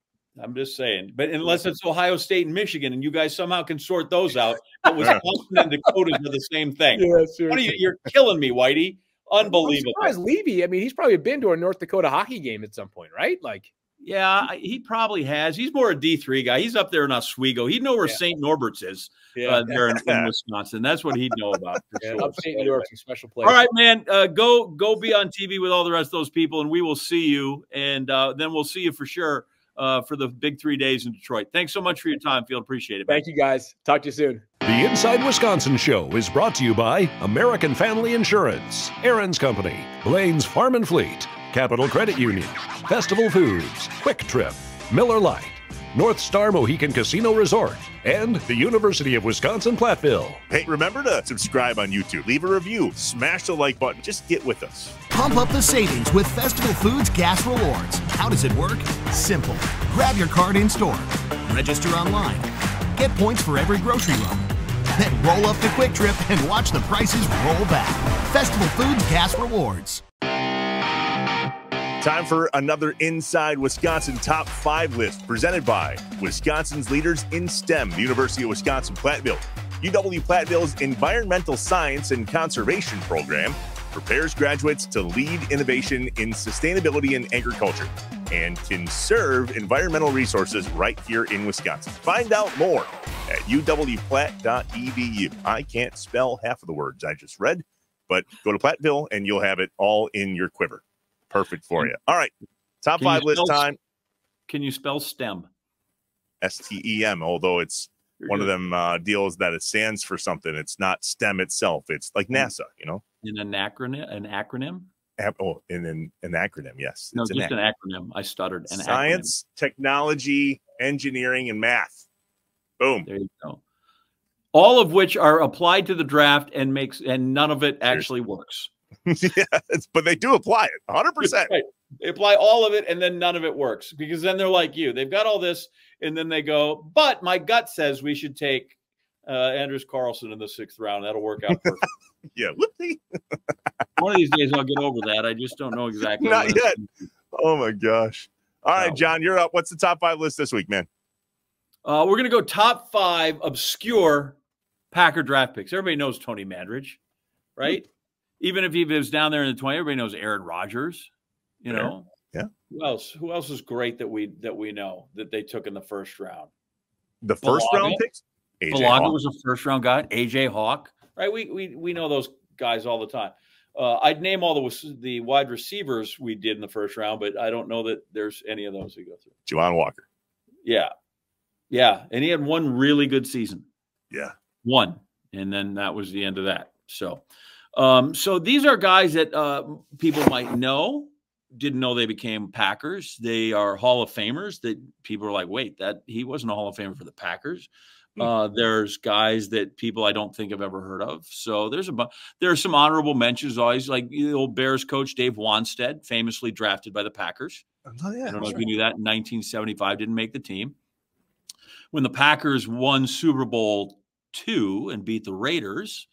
Speaker 2: I'm just saying, but unless it's Ohio State and Michigan, and you guys somehow can sort those out, but Wisconsin and Dakota are the same thing. Yeah, sure. What are you? You're killing me, Whitey. Unbelievable.
Speaker 4: I'm Levy. I mean, he's probably been to a North Dakota hockey game at some point, right? Like,
Speaker 2: yeah, he probably has. He's more a D three guy. He's up there in Oswego. He'd know where yeah. St. Norbert's is. Yeah. Uh, there in, in, Wisconsin. That's what he'd know about.
Speaker 4: yeah, sure. Upstate New York's a special place.
Speaker 2: All right, man. Uh, go go be on TV with all the rest of those people, and we will see you. And uh, then we'll see you for sure uh, for the big three days in Detroit. Thanks so much for your time, Field. Appreciate it.
Speaker 4: Man. Thank you, guys. Talk to you soon.
Speaker 3: The Inside Wisconsin Show is brought to you by American Family Insurance, Aaron's Company, Blain's Farm and Fleet, Capital Credit Union, Festival Foods, Kwik Trip, Miller Lite. North Star Mohican Casino Resort, and the University of Wisconsin Platteville.
Speaker 1: Hey, remember to subscribe on YouTube, leave a review, smash the like button, just get with us.
Speaker 5: Pump up the savings with Festival Foods Gas Rewards. How does it work? Simple. Grab your card in store, register online, get points for every grocery run. Then roll up the Kwik Trip and watch the prices roll back. Festival Foods Gas Rewards.
Speaker 1: Time for another Inside Wisconsin Top 5 list presented by Wisconsin's leaders in STEM, the University of Wisconsin Platteville. UW Platteville's Environmental Science and Conservation program prepares graduates to lead innovation in sustainability and agriculture and conserve environmental resources right here in Wisconsin. Find out more at uwplatt.edu. I can't spell half of the words I just read, but go to Platteville and you'll have it all in your quiver perfect for you. All right. Top can five list time.
Speaker 2: Can you spell STEM?
Speaker 1: S T E M, although it's You're one good. of them uh, deals that it stands for something. It's not STEM itself. It's like NASA, you know?
Speaker 2: In an acronym, an acronym?
Speaker 1: Oh, in an, an acronym, yes.
Speaker 2: No,
Speaker 1: it's
Speaker 2: just
Speaker 1: an,
Speaker 2: an acronym. I stuttered. An
Speaker 1: Science,
Speaker 2: acronym.
Speaker 1: technology, engineering, and math. Boom.
Speaker 2: There you go. All of which are applied to the draft and makes and none of it actually works.
Speaker 1: yeah, but they do apply it 100%.
Speaker 2: Right. They apply all of it and then none of it works because then they're like you. They've got all this and then they go, but my gut says we should take uh, Anders Carlson in the sixth round. That'll work out perfect.
Speaker 1: yeah. Whoopsie.
Speaker 2: One of these days I'll get over that. I just don't know exactly.
Speaker 1: Not yet. Oh my gosh. All right, John, you're up. What's the top five list this week, man?
Speaker 2: Uh, we're going to go top five obscure Packer draft picks. Everybody knows Tony Mandarich, right? Even if he lives down there in the 20, everybody knows Aaron Rodgers. You
Speaker 1: Fair.
Speaker 2: know,
Speaker 1: Yeah.
Speaker 2: Who else? Who else is great that we that we know that they took in the first round?
Speaker 1: The first round
Speaker 2: Bulaga.
Speaker 1: picks? AJ Bulaga
Speaker 2: was a first round guy. AJ Hawk, right? We we we know those guys all the time. Uh, I'd name all the the wide receivers we did in the first round, but I don't know that there's any of those that go through.
Speaker 1: Javon Walker.
Speaker 2: Yeah, yeah, and he had one really good season.
Speaker 1: Yeah.
Speaker 2: one, and then that was the end of that. So, um, so these are guys that uh, people might know, didn't know they became Packers. They are Hall of Famers that people are like, wait, that he wasn't a Hall of Famer for the Packers. Uh, there's guys that people I don't think I've ever heard of. So there's a bu- there are some honorable mentions always, like the old Bears coach Dave Wannstedt, famously drafted by the Packers.
Speaker 1: Oh, yeah.
Speaker 2: I don't know if you knew that in 1975 didn't make the team. When the Packers won Super Bowl two and beat the Raiders,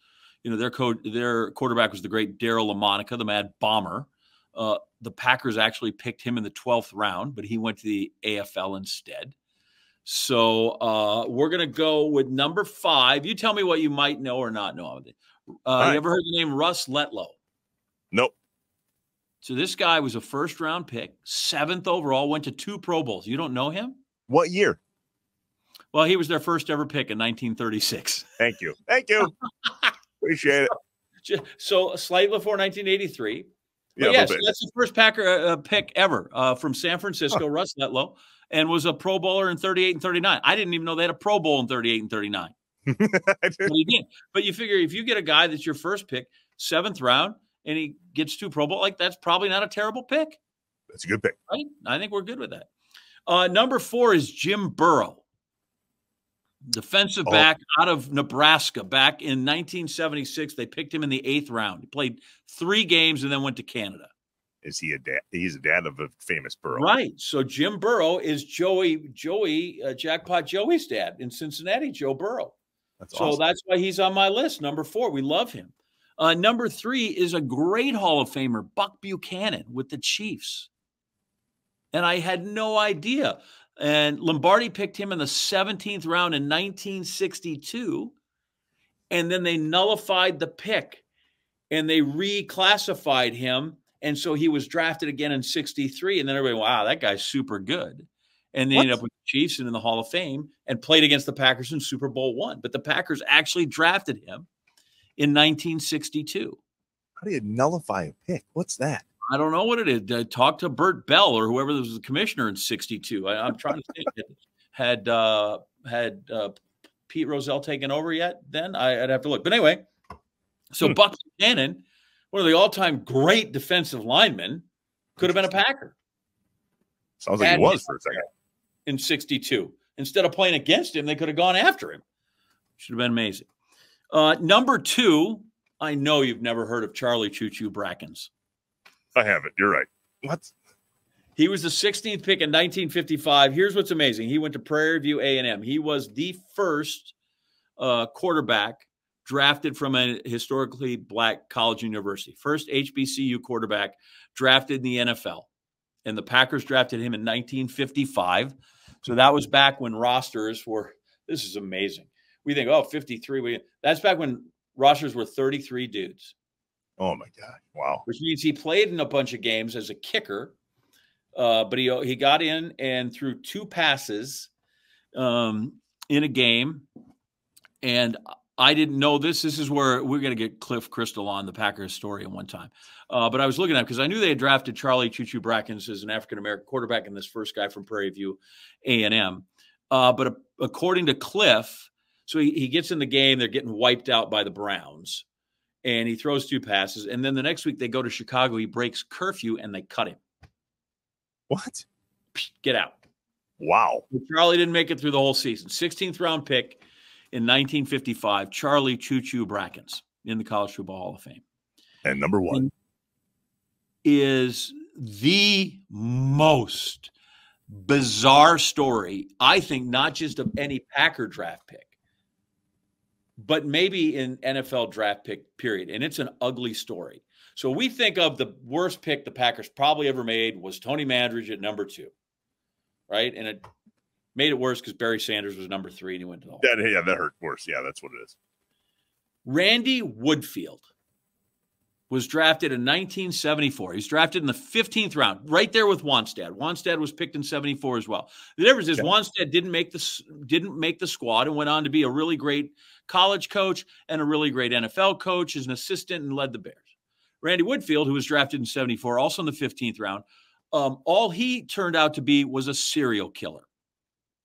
Speaker 2: you know their co- their quarterback was the great Daryle Lamonica, the Mad Bomber. Uh, the Packers actually picked him in the 12th round, but he went to the AFL instead. So uh, we're gonna go with number five. You tell me what you might know or not know. Uh,
Speaker 1: right.
Speaker 2: You ever heard the name Russ Letlow?
Speaker 1: Nope.
Speaker 2: So this guy was a first round pick, seventh overall, went to two Pro Bowls. You don't know him?
Speaker 1: What year?
Speaker 2: Well, he was their first ever pick in 1936.
Speaker 1: Thank you. Thank you. Appreciate it.
Speaker 2: So slightly before 1983.
Speaker 1: Yeah,
Speaker 2: yes,
Speaker 1: bit.
Speaker 2: that's the first Packer uh, uh, pick ever uh, from San Francisco, Russ Letlow, and was a Pro Bowler in 38 and 39. I didn't even know they had a Pro Bowl in 38 and 39. But he did. But you figure if you get a guy that's your first pick, seventh round, and he gets two Pro Bowl, like that's probably not a terrible pick.
Speaker 1: That's a good pick.
Speaker 2: right? I think we're good with that. Uh, number four is Jim Burrow, defensive
Speaker 1: Oh.
Speaker 2: back out of Nebraska. Back in 1976, they picked him in the eighth round. He played three games and then went to Canada.
Speaker 1: Is he a dad? He's a dad of a famous Burrow.
Speaker 2: Right. So Jim Burrow is Joey Joey uh, Jackpot Joey's dad in Cincinnati, Joe Burrow.
Speaker 1: That's
Speaker 2: So
Speaker 1: awesome.
Speaker 2: that's why he's on my list. Number four, we love him. Uh, number three is a great Hall of Famer, Buck Buchanan with the Chiefs. And I had no idea. And Lombardi picked him in the 17th round in 1962. And then they nullified the pick and they reclassified him. And so he was drafted again in 63. And then everybody, wow, that guy's super good. And they ended up with the Chiefs and in the Hall of Fame and played against the Packers in Super Bowl one. But the Packers actually drafted him in 1962.
Speaker 1: How do you nullify a pick? What's that?
Speaker 2: I don't know what it is. Uh, talk to Bert Bell or whoever was the commissioner in '62. I, I'm trying to think. Had uh, had uh, Pete Rozelle taken over yet? Then I, would have to look. But anyway, so
Speaker 1: Hmm.
Speaker 2: Buck Buchanan, one of the all-time great defensive linemen, could have been a Packer
Speaker 1: Sounds like he was for a second.
Speaker 2: in '62. Instead of playing against him, they could have gone after him. Should have been amazing. Uh, number two, I know you've never heard of Charlie Choo Choo Brackins.
Speaker 1: I have it. You're right. What?
Speaker 2: He was the 16th pick in 1955. Here's what's amazing: he went to Prairie View A&M. He was the first uh, quarterback drafted from a historically black college university. First HBCU quarterback drafted in the NFL, and the Packers drafted him in 1955. So that was back when rosters were. This is amazing. We think, oh, 53. We, that's back when rosters were 33 dudes
Speaker 1: Oh my god! Wow.
Speaker 2: which means he played in a bunch of games as a kicker. Uh, but he he got in and threw two passes um, in a game, and I didn't know this. This is where we're going to get Cliff Christl on the Packer historian one time. Uh, but I was looking at because I knew they had drafted Charlie Choo Choo Brackins as an African American quarterback and this first guy from Prairie View A and M. Uh, but according to Cliff, so he, he gets in the game, they're getting wiped out by the Browns and he throws two passes. And then the next week they go to Chicago. He breaks curfew and they cut him.
Speaker 1: What?
Speaker 2: Get out.
Speaker 1: Wow.
Speaker 2: Charlie didn't make it through the whole season. 16th round pick in 1955, Charlie Choo Choo Brackins in the College Football Hall of Fame.
Speaker 1: And number one
Speaker 2: is the most bizarre story, I think, not just of any Packer draft pick, but maybe in NFL draft pick period. And it's an ugly story. So we think of the worst pick the Packers probably ever made was Tony Mandarich at number two, right? And it made it worse because Barry Sanders was number three and he went to the hole.
Speaker 1: That, yeah, that hurt worse. Yeah, that's what it is.
Speaker 2: Randy Woodfield was drafted in 1974. He's drafted in the 15th round, right there with Wannstedt. Wannstedt was picked in 74 as well. The difference is yeah. Wannstedt didn't make the didn't make the squad and went on to be a really great college coach and a really great NFL coach as an assistant and led the Bears. Randy Woodfield, who was drafted in 74, also in the 15th round, um, all he turned out to be was a serial killer.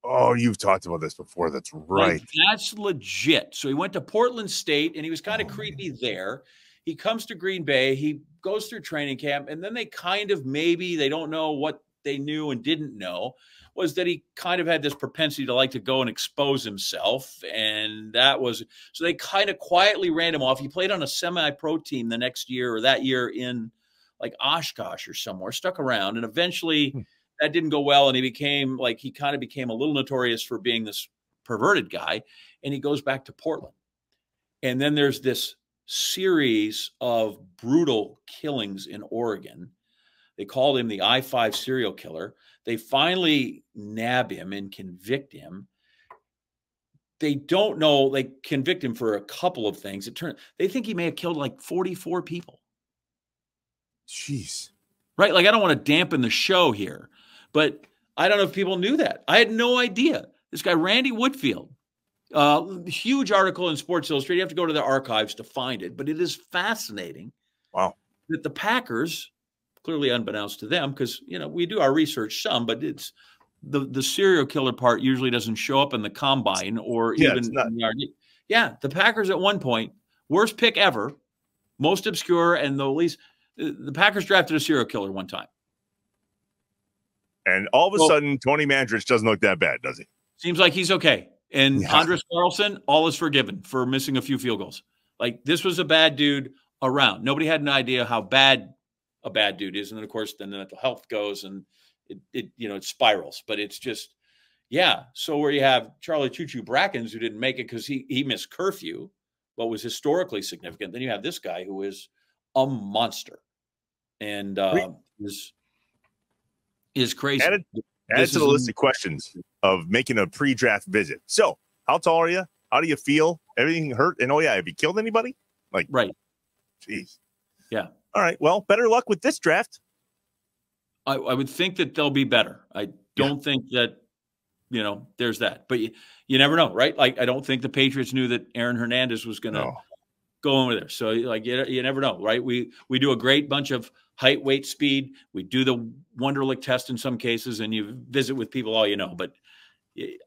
Speaker 1: Oh, you've talked about this before. That's right.
Speaker 2: Like, that's legit. So he went to Portland State and he was kind of oh, creepy man. there. He comes to Green Bay. He goes through training camp, and then they kind of maybe they don't know what they knew and didn't know was that he kind of had this propensity to like to go and expose himself. And that was so they kind of quietly ran him off. He played on a semi pro team the next year or that year in like Oshkosh or somewhere, stuck around. And eventually hmm. that didn't go well. And he became like, he kind of became a little notorious for being this perverted guy. And he goes back to Portland. And then there's this series of brutal killings in Oregon. They called him the I 5 serial killer. They finally nab him and convict him. They don't know, they convict him for a couple of things. It turned they think he may have killed like 44 people.
Speaker 1: Jeez.
Speaker 2: Right? Like I don't want to dampen the show here, but I don't know if people knew that. I had no idea. This guy, Randy Woodfield, uh, huge article in Sports Illustrated. You have to go to the archives to find it, but it is fascinating.
Speaker 1: Wow.
Speaker 2: That the Packers, clearly unbeknownst to them, because you know we do our research some, but it's the the serial killer part usually doesn't show up in the combine or yeah, even the yeah. The Packers at one point, worst pick ever, most obscure, and the least. The Packers drafted a serial killer one time.
Speaker 1: And all of a well, sudden, Tony Mandarich doesn't look that bad, does he?
Speaker 2: Seems like he's okay. And yeah. Anders Carlson, all is forgiven for missing a few field goals. Like this was a bad dude around. Nobody had an idea how bad a bad dude is. And then of course then the mental health goes and it, it you know it spirals. But it's just yeah. So where you have Charlie Choo Choo Brackins who didn't make it because he he missed curfew, what was historically significant. Then you have this guy who is a monster and uh, is is crazy.
Speaker 1: Added, added to the list of questions of making a pre-draft visit. So, how tall are you? How do you feel? Everything hurt? And oh yeah, have you killed anybody? Like,
Speaker 2: right?
Speaker 1: Jeez.
Speaker 2: Yeah.
Speaker 1: All right. Well, better luck with this draft.
Speaker 2: I, I would think that they'll be better. I don't yeah. think that you know there's that, but you, you never know, right? Like, I don't think the Patriots knew that Aaron Hernandez was going to no. go over there. So, like, you, you never know, right? We we do a great bunch of height, weight, speed. We do the Wonderlic test in some cases, and you visit with people all you know. But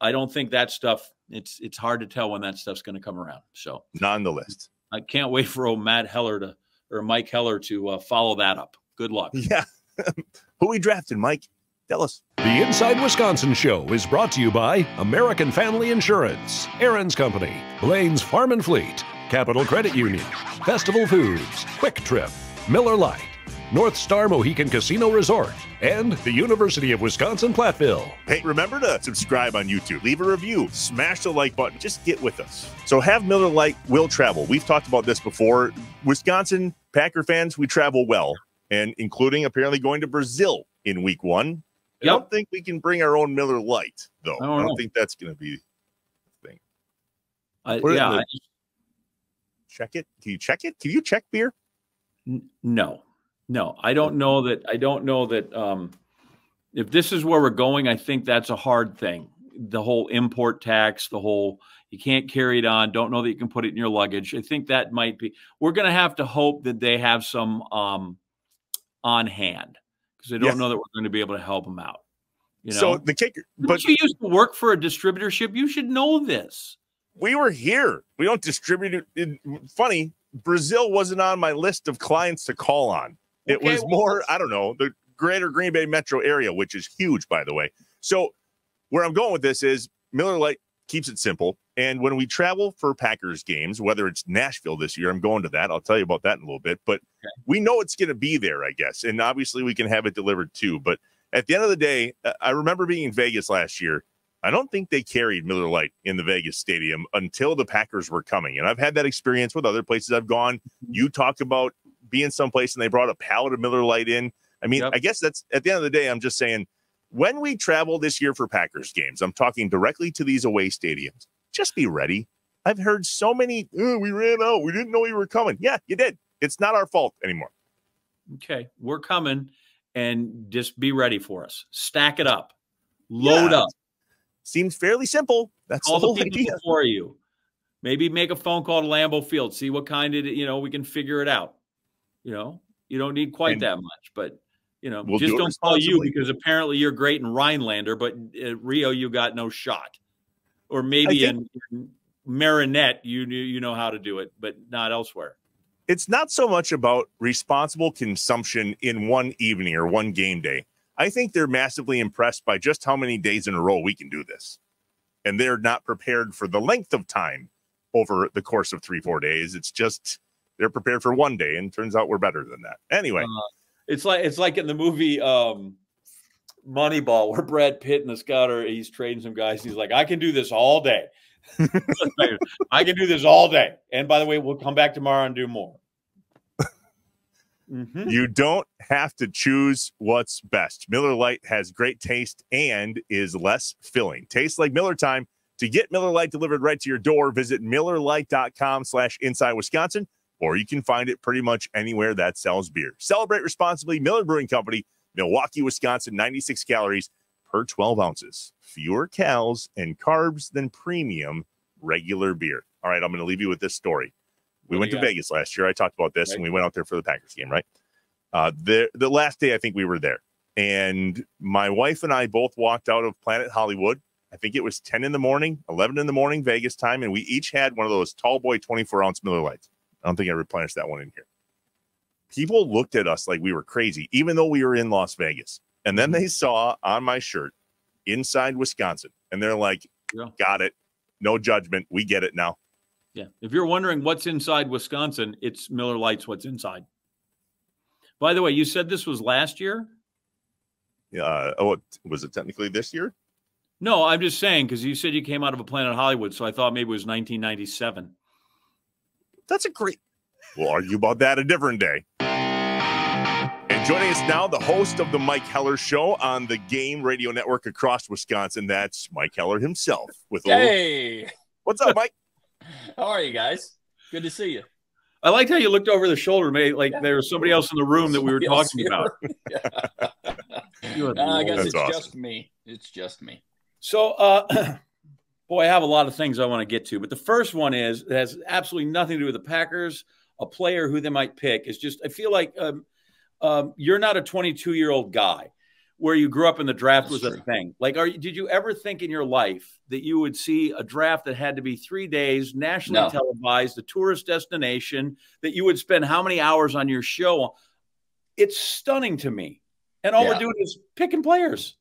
Speaker 2: I don't think that stuff. It's it's hard to tell when that stuff's going to come around. So
Speaker 1: not on the list.
Speaker 2: I can't wait for old Matt Heller to or Mike Heller to uh, follow that up. Good luck.
Speaker 1: Yeah. Who we drafted, Mike? Tell us.
Speaker 3: The Inside Wisconsin Show is brought to you by American Family Insurance, Aaron's Company, Blain's Farm and Fleet, Capital Credit Union, Festival Foods, Kwik Trip, Miller Lite. North Star Mohican Casino Resort, and the University of Wisconsin Platteville.
Speaker 1: Hey, remember to subscribe on YouTube, leave a review, smash the like button, just get with us. So have Miller Lite will travel. We've talked about this before. Wisconsin Packer fans, we travel well, and including apparently going to Brazil in week one. Yep. I don't think we can bring our own Miller Lite, though. I don't, I don't think that's going to be the thing.
Speaker 2: Uh, yeah. I,
Speaker 1: check it. Can you check it? Can you check beer?
Speaker 2: N- no. No, I don't know that. I don't know that. Um, if this is where we're going, I think that's a hard thing. The whole import tax, the whole you can't carry it on. Don't know that you can put it in your luggage. I think that might be. We're going to have to hope that they have some um, on hand because I don't know that we're going to be able to help them out. You know?
Speaker 1: So the kicker,
Speaker 2: but you used to work for a distributorship. You should know this.
Speaker 1: We were here. We don't distribute it. Funny, Brazil wasn't on my list of clients to call on. It
Speaker 2: Okay,
Speaker 1: was
Speaker 2: well,
Speaker 1: more, I don't know, the greater Green Bay metro area, which is huge, by the way. So, where I'm going with this is Miller Lite keeps it simple. And when we travel for Packers games, whether it's Nashville this year, I'm going to that. I'll tell you about that in a little bit. But we know it's going to be there, I guess. And obviously, we can have it delivered too. But at the end of the day, uh, I remember being in Vegas last year. I don't think they carried Miller Lite in the Vegas stadium until the Packers were coming. And I've had that experience with other places I've gone. You talk about being someplace and they brought a pallet of Miller Lite in. I mean,
Speaker 2: Yep.
Speaker 1: I guess that's at the end of the day, I'm just saying when we travel this year for Packers games, I'm talking directly to these away stadiums. Just be ready. I've heard so many, "Oh, we ran out. We didn't know you were coming. Yeah, you did. It's not our fault anymore.
Speaker 2: Okay, we're coming, and just be ready for us. Stack it up, load
Speaker 1: Yeah.
Speaker 2: up,
Speaker 1: Seems fairly simple. That's
Speaker 2: all
Speaker 1: the
Speaker 2: the people
Speaker 1: idea.
Speaker 2: before you. Maybe make a phone call to Lambeau Field, see what kind of you know we can figure it out. You know, you don't need quite
Speaker 1: And
Speaker 2: that much, but you know,
Speaker 1: we'll
Speaker 2: just
Speaker 1: do
Speaker 2: don't call you because apparently you're great in Rhinelander, but at Rio you got no shot. Or maybe in, in Marinette you you know how to do it, but not elsewhere.
Speaker 1: it's not so much about responsible consumption in one evening or one game day. I think they're massively impressed by just how many days in a row we can do this. And they're not prepared for the length of time over the course of three, four days. It's just they're prepared for one day, and turns out we're better than that. Anyway,
Speaker 2: Uh, It's like it's like in the movie um Moneyball, where Brad Pitt and the scouter he's trading some guys. He's like, I can do this all day. I can do this all day. And by the way, we'll come back tomorrow and do more. Mhm.
Speaker 1: you don't have to choose what's best. Miller Lite has great taste and is less filling. Tastes like Miller time. To get Miller Lite delivered right to your door, visit MillerLite.com slash inside Wisconsin, or you can find it pretty much anywhere that sells beer. Celebrate responsibly. Miller Brewing Company, Milwaukee, Wisconsin, 96 calories per 12 ounces. Fewer calories and carbs than premium regular beer. All right, I'm going to leave you with this story. We
Speaker 2: What
Speaker 1: went to
Speaker 2: got?
Speaker 1: Vegas last year. I talked about this,
Speaker 2: Right.
Speaker 1: and we went out there for the Packers game, right? Uh, the the last day I think we were there, and my wife and I both walked out of Planet Hollywood. I think it was ten in the morning, eleven in the morning Vegas time, and we each had one of those tall boy twenty four ounce Miller Lites. I don't think I replenished that one in here. People looked at us like we were crazy, even though we were in Las Vegas. And then they saw on my shirt inside Wisconsin, and they're like,
Speaker 2: Yeah.
Speaker 1: "Got it, no judgment. We get it now."
Speaker 2: Yeah. If you're wondering what's inside Wisconsin, it's Miller Lite's what's inside. By the way, you said this was last year?
Speaker 1: Uh, oh, was it technically this year?
Speaker 2: No, I'm just saying because you said you came out of a Planet Hollywood, so I thought maybe it was 1997.
Speaker 1: That's a great. We'll argue about that a different day. And joining us now, the host of the Mike Heller Show on the Game Radio Network across Wisconsin. That's Mike Heller himself. With a little,
Speaker 6: Hey,
Speaker 1: what's up, Mike?
Speaker 6: how are you guys? Good to see you.
Speaker 2: I liked how you looked over the shoulder, mate, like there was somebody else in the room that we were
Speaker 6: Yes,
Speaker 2: talking about. Good
Speaker 6: Uh, I guess
Speaker 2: Lord.
Speaker 6: it's
Speaker 1: That's
Speaker 6: just me. It's just me.
Speaker 2: So, uh, boy, I have a lot of things I want to get to, but the first one is it has absolutely nothing to do with the Packers. A player who they might pick is just. I feel like um, um, you're not a 22 year old guy where you grew up and the draft
Speaker 6: That's
Speaker 2: was a thing. Like, are you- did you ever think in your life that you would see a draft that had to be three days, nationally
Speaker 6: No.
Speaker 2: televised, a tourist destination, that you would spend how many hours on your show? It's stunning to me, and all we're doing is picking players.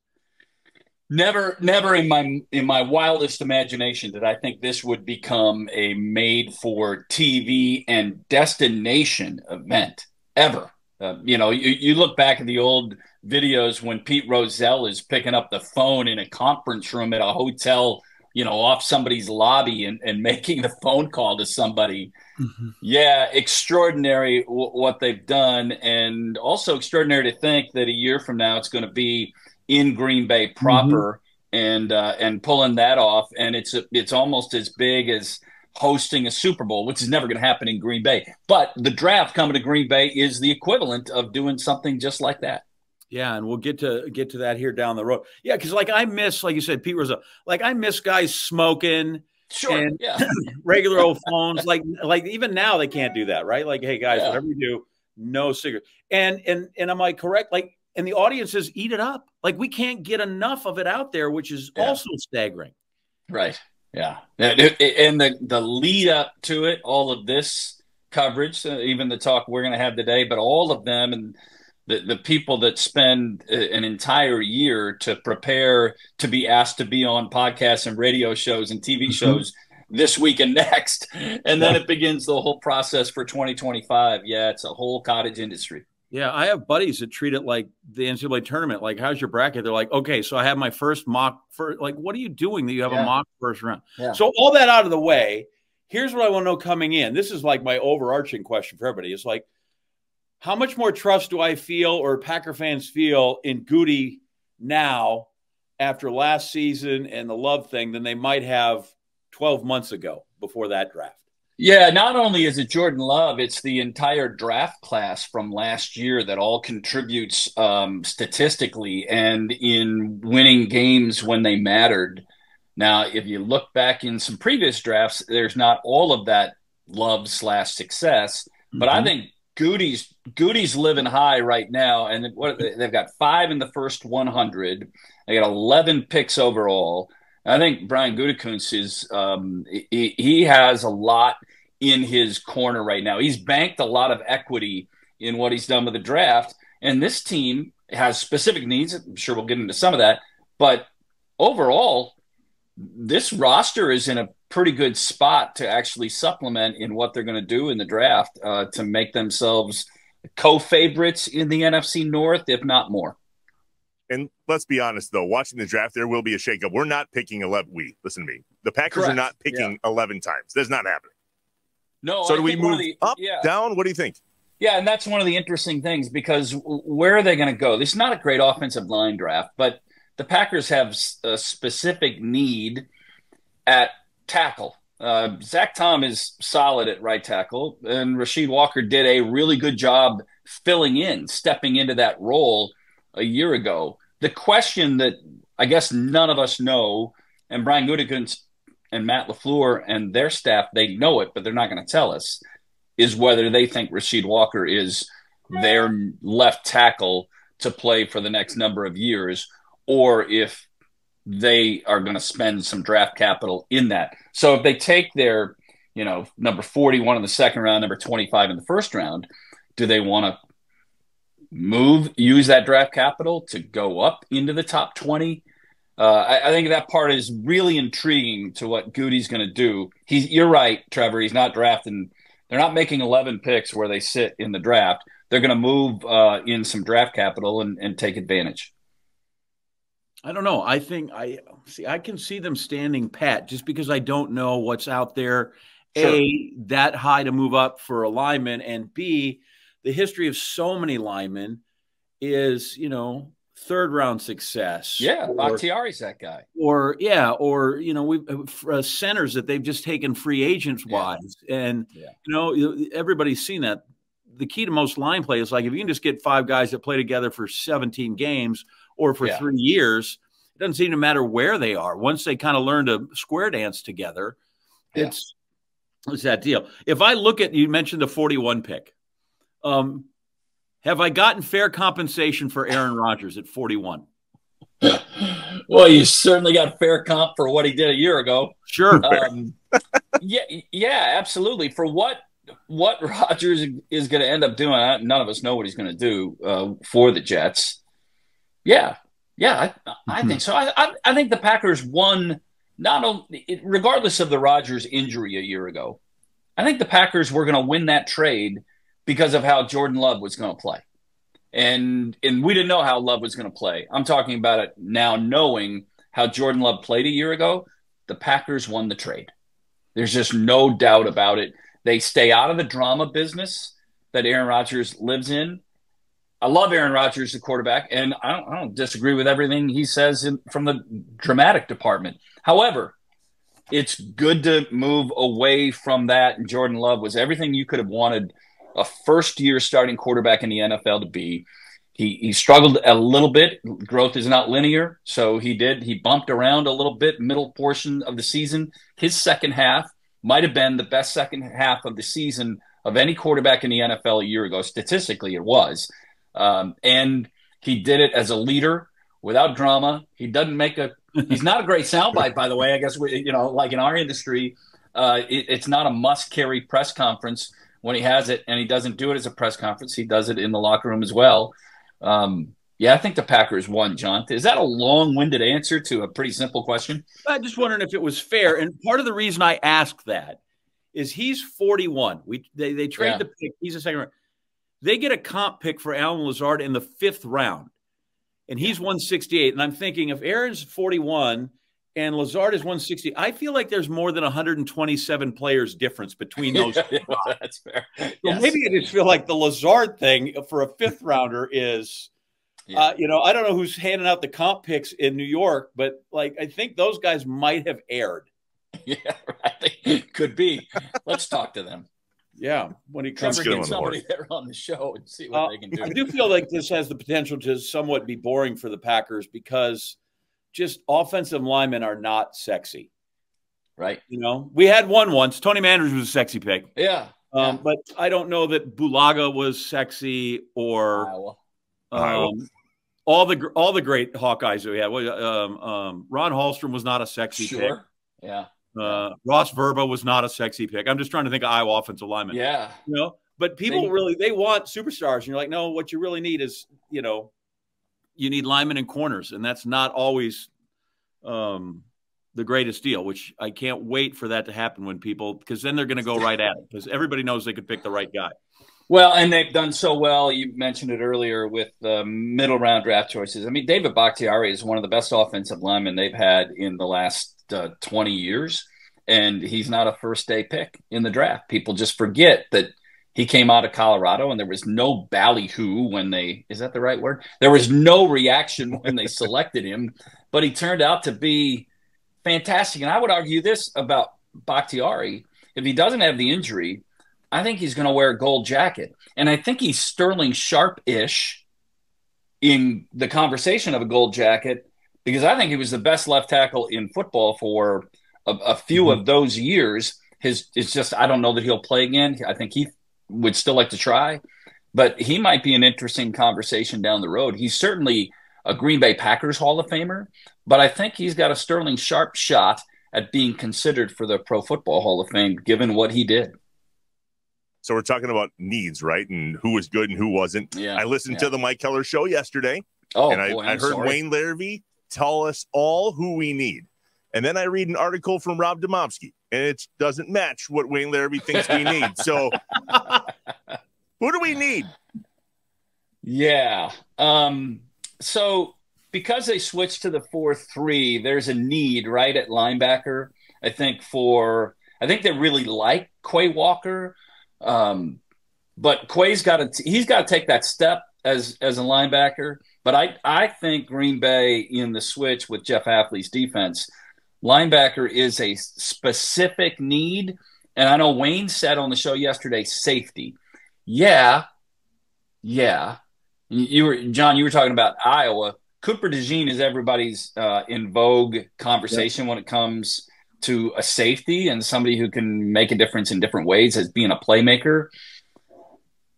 Speaker 6: Never, never in my in my wildest imagination did I think this would become a made for TV and destination event ever. Uh, you know, you, you look back at the old videos when Pete Rozelle is picking up the phone in a conference room at a hotel, you know, off somebody's lobby and, and making the phone call to somebody. Yeah, extraordinary w- what they've done, and also extraordinary to think that a year from now it's going to be in Green Bay proper and uh, and pulling that off, and it's it's almost as big as hosting a Super Bowl, which is never going to happen in Green Bay. But the draft coming to Green Bay is the equivalent of doing something just like that.
Speaker 2: Yeah, and we'll get to get to that here down the road. Yeah, because like I miss, like you said, Pete Rozelle. Like I miss guys smoking
Speaker 6: Sure,
Speaker 2: And-
Speaker 6: yeah,
Speaker 2: regular old phones. Like like even now they can't do that, right? Like, hey guys,
Speaker 6: Yeah.
Speaker 2: whatever you do, no cigarette. And and and am I correct? Like, and the audiences eat it up. Like we can't get enough of it out there, which is
Speaker 6: Yeah.
Speaker 2: also staggering.
Speaker 6: right, yeah, and the the lead up to it, all of this coverage, uh, even the talk we're going to have today, but all of them and the, the people that spend an entire year to prepare to be asked to be on podcasts and radio shows and TV mm-hmm. shows this week and next. And then it begins the whole process for 2025. Yeah, it's a whole cottage industry.
Speaker 2: Yeah, I have buddies that treat it like the NCAA tournament. Like, how's your bracket? They're like, okay, so I have my first mock. For like, what are you doing that you have yeah. a mock first round? Yeah. So all that out of the way, here's what I want to know coming in. This is like my overarching question for everybody. It's like, how much more trust do I feel or Packer fans feel in Gutey now after last season and the love thing than they might have 12 months ago before that draft?
Speaker 6: Yeah, not only is it Jordan Love, it's the entire draft class from last year that all contributes um, statistically and in winning games when they mattered. Now, if you look back in some previous drafts, there's not all of that love slash success, but mm-hmm. I think Gutey's Gutey's living high right now, and what they've got five in the first 100. They got 11 picks overall. I think Brian Gutekunst is um, he, he has a lot in his corner right now. He's banked a lot of equity in what he's done with the draft, and this team has specific needs. I'm sure we'll get into some of that, but overall, this roster is in a pretty good spot to actually supplement in what they're going to do in the draft uh, to make themselves co-favorites in the NFC North, if not more.
Speaker 1: And let's be honest, though, watching the draft, there will be a shakeup. We're not picking 11. We, listen to me. The Packers Correct. are not picking yeah. 11 times. That's not happening.
Speaker 6: No.
Speaker 1: So I do we move the, up, yeah. down? What do you think?
Speaker 6: Yeah, and that's one of the interesting things because where are they going to go? This is not a great offensive line draft, but the Packers have a specific need at tackle. Uh, Zach Tom is solid at right tackle, and Rasheed Walker did a really good job filling in, stepping into that role a year ago. The question that I guess none of us know, and Brian Gutekunst and Matt LaFleur and their staff, they know it, but they're not going to tell us, is whether they think Rasheed Walker is their left tackle to play for the next number of years, or if they are going to spend some draft capital in that. So if they take their, you know, number 41 in the second round, number 25 in the first round, do they want to move, use that draft capital to go up into the top 20? Uh, I, I, think that part is really intriguing to what Gutey's going to do. He's, you're right, Trevor. He's not drafting. They're not making 11 picks where they sit in the draft. They're going to move uh, in some draft capital and, and take advantage.
Speaker 2: I don't know. I think I see. I can see them standing pat just because I don't know what's out there. Sure. A that high to move up for a lineman, and B the history of so many linemen is you know third round success.
Speaker 6: Yeah, Bakhtiari's that guy.
Speaker 2: Or yeah, or you know we uh, centers that they've just taken free agents wise, yeah. and yeah. you know everybody's seen that. The key to most line play is like if you can just get five guys that play together for 17 games or for yeah. three years, it doesn't seem to matter where they are. Once they kind of learn to square dance together, it's it's that deal. If I look at you mentioned the 41 pick. Um, have I gotten fair compensation for Aaron Rodgers at 41?
Speaker 6: well, you certainly got fair comp for what he did a year ago.
Speaker 2: Sure.
Speaker 6: Um, yeah, yeah, absolutely. For what what Rodgers is going to end up doing, none of us know what he's going to do uh, for the Jets. Yeah, yeah, I, I mm-hmm. think so. I, I, I think the Packers won not only regardless of the Rodgers injury a year ago. I think the Packers were going to win that trade because of how Jordan Love was going to play. And and we didn't know how Love was going to play. I'm talking about it now knowing how Jordan Love played a year ago. The Packers won the trade. There's just no doubt about it. They stay out of the drama business that Aaron Rodgers lives in. I love Aaron Rodgers, the quarterback, and I don't, I don't disagree with everything he says in, from the dramatic department. However, it's good to move away from that. And Jordan Love was everything you could have wanted – a first year starting quarterback in the NFL to be. He, he struggled a little bit. Growth is not linear. So he did. He bumped around a little bit, middle portion of the season. His second half might have been the best second half of the season of any quarterback in the NFL a year ago. Statistically, it was. Um, and he did it as a leader without drama. He doesn't make a, he's not a great soundbite, by the way. I guess, we, you know, like in our industry, uh, it, it's not a must carry press conference when he has it, and he doesn't do it as a press conference. He does it in the locker room as well. Um, yeah, I think the Packers won, John. Is that a long winded answer to a pretty simple question?
Speaker 2: I'm just wondering if it was fair. And part of the reason I ask that is he's 41. We they, they trade yeah. the pick. He's a second round. They get a comp pick for Allen Lazard in the fifth round, and he's 168. And I'm thinking if Aaron's 41 and Lazard is 160, I feel like there's more than 127 players difference between those.
Speaker 6: that's fair. So
Speaker 2: yes. maybe I just feel like the Lazard thing for a fifth rounder is yeah. Uh, you know, I don't know who's handing out the comp picks in New York, but like I think those guys might have aired.
Speaker 6: Yeah, right. Could be. Let's talk to them.
Speaker 2: Yeah,
Speaker 6: when he comes, get somebody there on the show and see what uh, they can do.
Speaker 2: I do feel like this has the potential to somewhat be boring for the Packers because just offensive linemen are not sexy.
Speaker 6: Right.
Speaker 2: You know, we had one once. Tony Mandarich was a sexy pick.
Speaker 6: Yeah.
Speaker 2: Um, yeah. But I don't know that Bulaga was sexy or
Speaker 6: Iowa.
Speaker 2: Um, all the all the great Hawkeyes that we had. Um, um, Ron Hallstrom was not a sexy
Speaker 6: sure.
Speaker 2: pick.
Speaker 6: Yeah.
Speaker 2: Uh, Ross Verba was not a sexy pick. I'm just trying to think of Iowa offensive lineman.
Speaker 6: Yeah.
Speaker 2: You know, but people they, really they want superstars, and you're like, no, what you really need is you know, you need linemen and corners, and that's not always um, the greatest deal. Which I can't wait for that to happen when people because then they're going to go right at it because everybody knows they could pick the right guy.
Speaker 6: Well, and they've done so well. You mentioned it earlier with the middle round draft choices. I mean, David Bakhtiari is one of the best offensive linemen they've had in the last uh, 20 years, and he's not a first day pick in the draft. People just forget that he came out of Colorado and there was no ballyhoo when they is that the right word? There was no reaction when they selected him, but he turned out to be fantastic. And I would argue this about Bakhtiari. If he doesn't have the injury, I think he's going to wear a gold jacket. And I think he's Sterling Sharpe ish in the conversation of a gold jacket because I think he was the best left tackle in football for a, a few mm-hmm. of those years. His it's just I don't know that he'll play again. I think he would still like to try, but he might be an interesting conversation down the road. He's certainly a Green Bay Packers Hall of Famer, but I think he's got a Sterling Sharpe shot at being considered for the Pro Football Hall of Fame given what he did.
Speaker 1: So we're talking about needs, right? And who was good and who wasn't.
Speaker 6: Yeah.
Speaker 1: I listened
Speaker 6: yeah.
Speaker 1: to the Mike Heller show yesterday.
Speaker 6: Oh,
Speaker 1: and I,
Speaker 6: boy,
Speaker 1: I heard
Speaker 6: sorry.
Speaker 1: Wayne Larrivee tell us all who we need. And then I read an article from Rob Demovsky, and it doesn't match what Wayne Larrivee thinks we need. So who do we need?
Speaker 6: Yeah. Um, so because they switched to the 4 3, there's a need, right, at linebacker. I think for, I think they really like Quay Walker. Um, but Quay's got to he's got to take that step as as a linebacker. But I I think Green Bay in the switch with Jeff Hafley's defense, linebacker is a specific need. And I know Wayne said on the show yesterday, safety. Yeah, yeah. You were John. You were talking about Iowa. Cooper DeJean is everybody's uh, in vogue conversation when it comes to a safety and somebody who can make a difference in different ways as being a playmaker.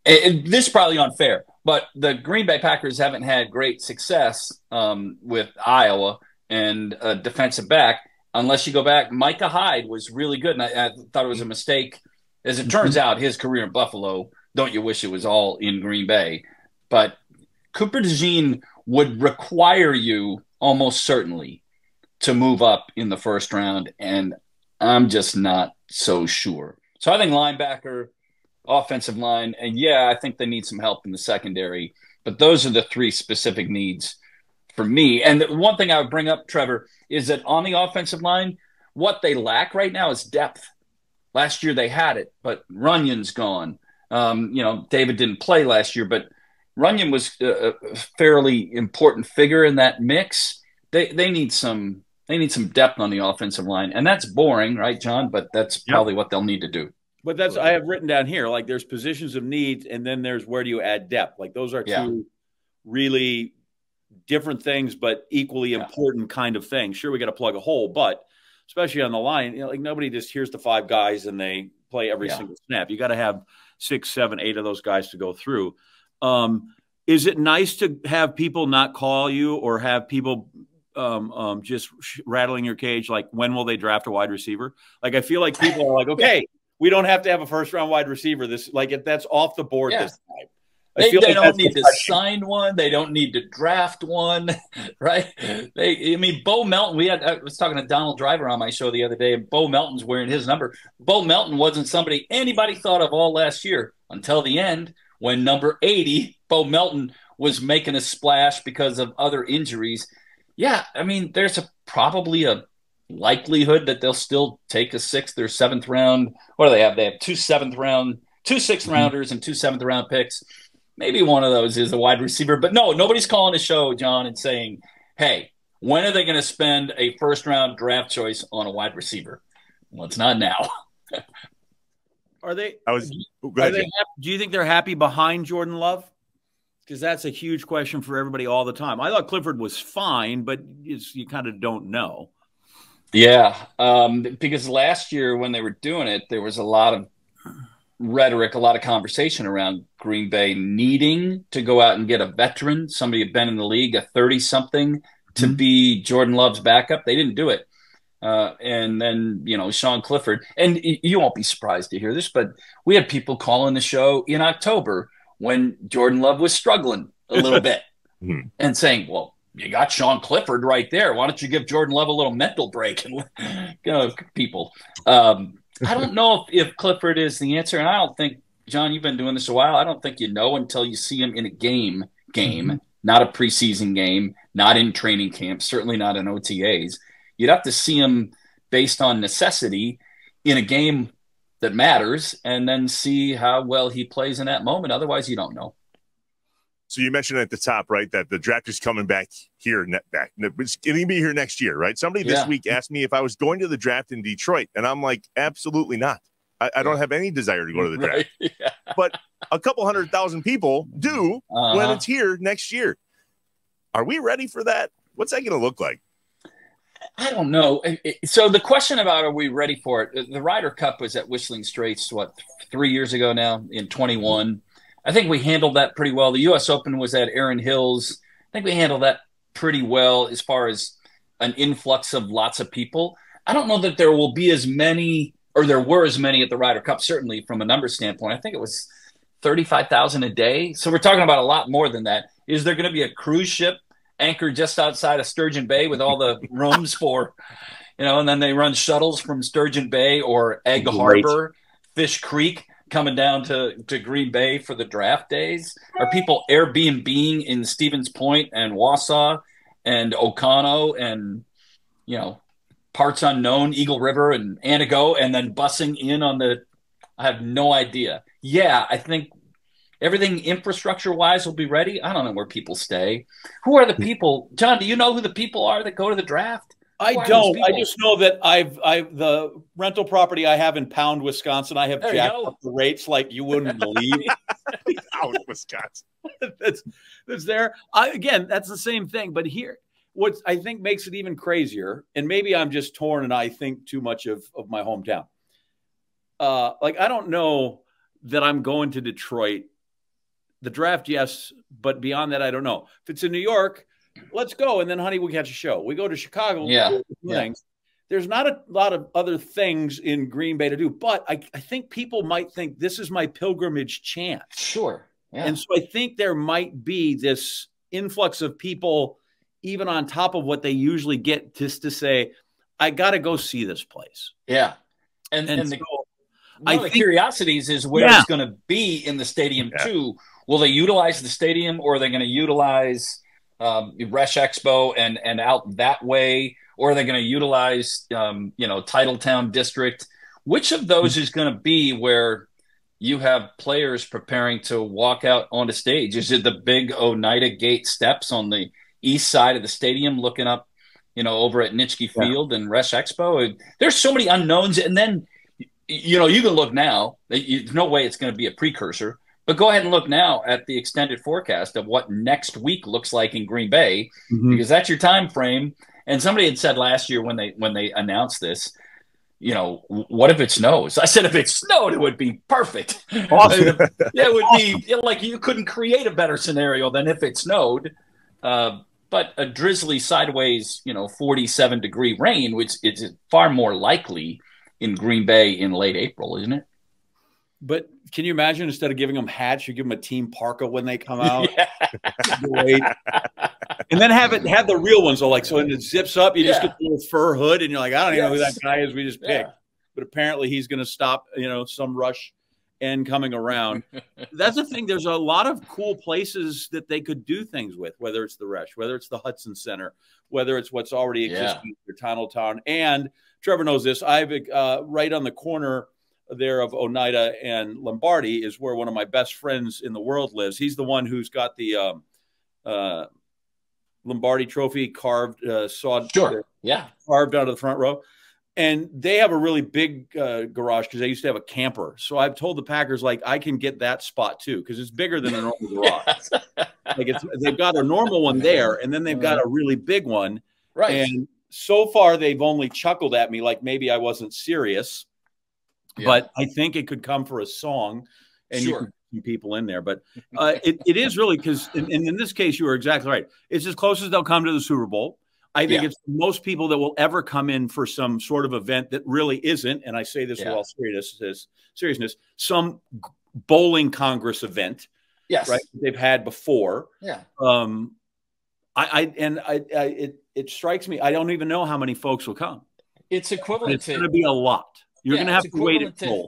Speaker 6: And this is probably unfair, but the Green Bay Packers haven't had great success um, with Iowa and a defensive back. Unless you go back, Micah Hyde was really good, and I, I thought it was a mistake. As it turns mm-hmm. out, his career in Buffalo, don't you wish it was all in Green Bay? But Cooper DeJean would require you almost certainly to move up in the first round, and I'm just not so sure. So I think linebacker, offensive line, and yeah, I think they need some help in the secondary. But those are the three specific needs for me. And one thing I would bring up, Trevor, is that on the offensive line, what they lack right now is depth. Last year they had it, but Runyan's gone. Um, you know, David didn't play last year, but Runyan was a, fairly important figure in that mix. They they need some they need some depth on the offensive line, and that's boring, right, John? But that's yep. probably what they'll need to do.
Speaker 2: But that's I have written down here. Like there's positions of need, and then there's where do you add depth? Like those are two really different things, but equally yeah. important kind of thing. Sure, we got to plug a hole, but especially on the line, you know, like nobody just hears the five guys and they play every yeah. single snap. You got to have six, seven, eight of those guys to go through. Um, is it nice to have people not call you or have people um, um, just rattling your cage like when will they draft a wide receiver like i feel like people are like okay we don't have to have a first round wide receiver. This like if that's off the board
Speaker 6: Yeah.
Speaker 2: this time.
Speaker 6: They,
Speaker 2: I feel
Speaker 6: they
Speaker 2: like
Speaker 6: don't need to
Speaker 2: question.
Speaker 6: sign one. They don't need to draft one, right? They, I mean, Bo Melton. We had I was talking to Donald Driver on my show the other day, and Bo Melton's wearing his number. Bo Melton wasn't somebody anybody thought of all last year until the end when number eighty, Bo Melton, was making a splash because of other injuries. Yeah, I mean, there's a probably a likelihood that they'll still take a sixth or seventh round. What do they have? They have two seventh round, two sixth mm-hmm. rounders, and two seventh round picks. Maybe one of those is a wide receiver, but no, nobody's calling a show, John, and saying, "Hey, when are they going to spend a first round draft choice on a wide receiver?" Well, it's not now.
Speaker 2: Are they?
Speaker 1: I was. oh, go
Speaker 2: Are
Speaker 1: ahead,
Speaker 2: they
Speaker 1: Jim.
Speaker 2: do you think they're happy behind Jordan Love? Because that's a huge question for everybody all the time. I thought Clifford was fine, but it's, you kind of don't know.
Speaker 6: Yeah, um, because last year when they were doing it, there was a lot of rhetoric, a lot of conversation around Green Bay needing to go out and get a veteran, somebody who'd been in the league, a thirty-something, to
Speaker 2: Mhm.
Speaker 6: be Jordan Love's backup. They didn't do it, uh, and then you know Sean Clifford, and you won't be surprised to hear this, but we had people calling the show in October when Jordan Love was struggling a little bit,
Speaker 1: Mhm.
Speaker 6: and saying, "Well." You got Sean Clifford right there. Why don't you give Jordan Love a little mental break and you know, people? Um, I don't know if, if Clifford is the answer, and I don't think John. You've been doing this a while. I don't think you know until you see him in a game. Game, mm-hmm. not a preseason game, not in training camp, certainly not in OTAs. You'd have to see him based on necessity in a game that matters, and then see how well he plays in that moment. Otherwise, you don't know.
Speaker 1: So you mentioned at the top, right, that the draft is coming back here, ne- back. It's going to be here next year, right? Somebody this
Speaker 6: Yeah.
Speaker 1: week asked me if I was going to the draft in Detroit, and I'm like, absolutely not. I, I don't have any desire to go to the draft.
Speaker 6: Right? Yeah.
Speaker 1: But a couple hundred thousand people do when
Speaker 6: Uh-huh.
Speaker 1: it's here next year. Are we ready for that? What's that going to look like?
Speaker 6: I don't know. So the question about are we ready for it? The Ryder Cup was at Whistling Straits what three years ago now in 21. I think we handled that pretty well. The U.S. Open was at Erin Hills. I think we handled that pretty well as far as an influx of lots of people. I don't know that there will be as many, or there were as many at the Ryder Cup. Certainly from a number standpoint, I think it was 35,000 a day. So we're talking about a lot more than that. Is there going to be a cruise ship anchored just outside of Sturgeon Bay with all the rooms for, you know, and then they run shuttles from Sturgeon Bay or Egg
Speaker 1: Great.
Speaker 6: Harbor, Fish Creek coming down to, to Green Bay for the draft days? Are people Airbnb in Stevens Point and Wausau and Oconto and, you know, parts unknown, Eagle River and Anago, and then bussing in on the, I have no idea. Yeah, I think everything infrastructure wise will be ready. I don't know where people stay. Who are the people? John, do you know who the people are that go to the draft?
Speaker 2: I
Speaker 6: Who are those
Speaker 2: don't. I just know that I've I the rental property I have in Pound, Wisconsin. I have
Speaker 6: There
Speaker 2: jacked up the rates like you wouldn't believe.
Speaker 1: Out Wisconsin.
Speaker 2: that's that's there. I, again, that's the same thing. But here, what I think makes it even crazier, and maybe I'm just torn and I think too much of of my hometown. Uh, like I don't know that I'm going to Detroit. The draft, yes, but beyond that, I don't know. If it's in New York, let's go, and then honey, we catch a show. We go to Chicago.
Speaker 6: Yeah, yeah.
Speaker 2: things. There's not a lot of other things in Green Bay to do, but I, I think people might think this is my pilgrimage chance.
Speaker 6: Sure. Yeah.
Speaker 2: And so I think there might be this influx of people, even on top of what they usually get, just to say, I got to go see this place.
Speaker 6: yeah. And,
Speaker 2: And,
Speaker 6: and the,
Speaker 2: so
Speaker 6: one
Speaker 2: I
Speaker 6: of the
Speaker 2: think-
Speaker 6: curiosities is where
Speaker 2: Yeah.
Speaker 6: it's going to be in the stadium
Speaker 1: Yeah.
Speaker 6: too. Will they utilize the stadium, or are they going to utilize um, Resch Expo and and out that way, or are they going to utilize um, you know Titletown District? Which of those is going to be where you have players preparing to walk out onto stage? Is it the big Oneida Gate steps on the east side of the stadium, looking up, you know, over at Nitschke
Speaker 2: Yeah.
Speaker 6: Field and Resch Expo? There's so many unknowns, and then you know, you can look now. There's no way it's going to be a precursor, but go ahead and look now at the extended forecast of what next week looks like in Green Bay, because that's your time frame. And somebody had said last year when they when they announced this, you know, what if it snows? I said if it snowed, it would be perfect.
Speaker 2: Awesome.
Speaker 6: yeah, it would be like you couldn't create a better scenario than if it snowed. Uh, but a drizzly sideways, you know, 47 degree rain, which is far more likely in Green Bay in late April, isn't it?
Speaker 2: But can you imagine instead of giving them hats, you give them a team parka when they come out? Yeah. and then have it have the real ones. So like so when it zips up, you yeah. just get the little fur hood, and you're like, I don't even yes. know who that guy is. We just picked. Yeah. But apparently he's going to stop, you know, some rush and coming around. That's the thing. There's a lot of cool places that they could do things with, whether it's the Resch, whether it's the Hutson Center, whether it's what's already existing yeah. for Titletown. And Trevor knows this. I've uh, right on the corner there of Oneida and Lombardi is where one of my best friends in the world lives. He's the one who's got the um, uh, Lombardi Trophy carved, uh, sawed,
Speaker 6: sure, yeah,
Speaker 2: carved out of the front row and they have a really big uh, garage because they used to have a camper. So I've told the Packers like I can get that spot too because it's bigger than a normal garage. like it's they've got a normal one there, and then they've got a really big one.
Speaker 6: Right.
Speaker 2: And so far they've only chuckled at me like maybe I wasn't serious, yeah. but I think it could come for a song, and sure. you can people in there. But uh, it, it is really because in, in this case you are exactly right. It's as close as they'll come to the Super Bowl. I think yeah. it's most people that will ever come in for some sort of event that really isn't, and I say this yeah. with all seriousness, seriousness, some bowling congress event,
Speaker 6: yes,
Speaker 2: right? They've had before,
Speaker 6: yeah.
Speaker 2: Um, I, I and I, I, it it strikes me. I don't even know how many folks will come.
Speaker 6: It's equivalent.
Speaker 2: it's going to be a lot. You're yeah, going to have to wait at to,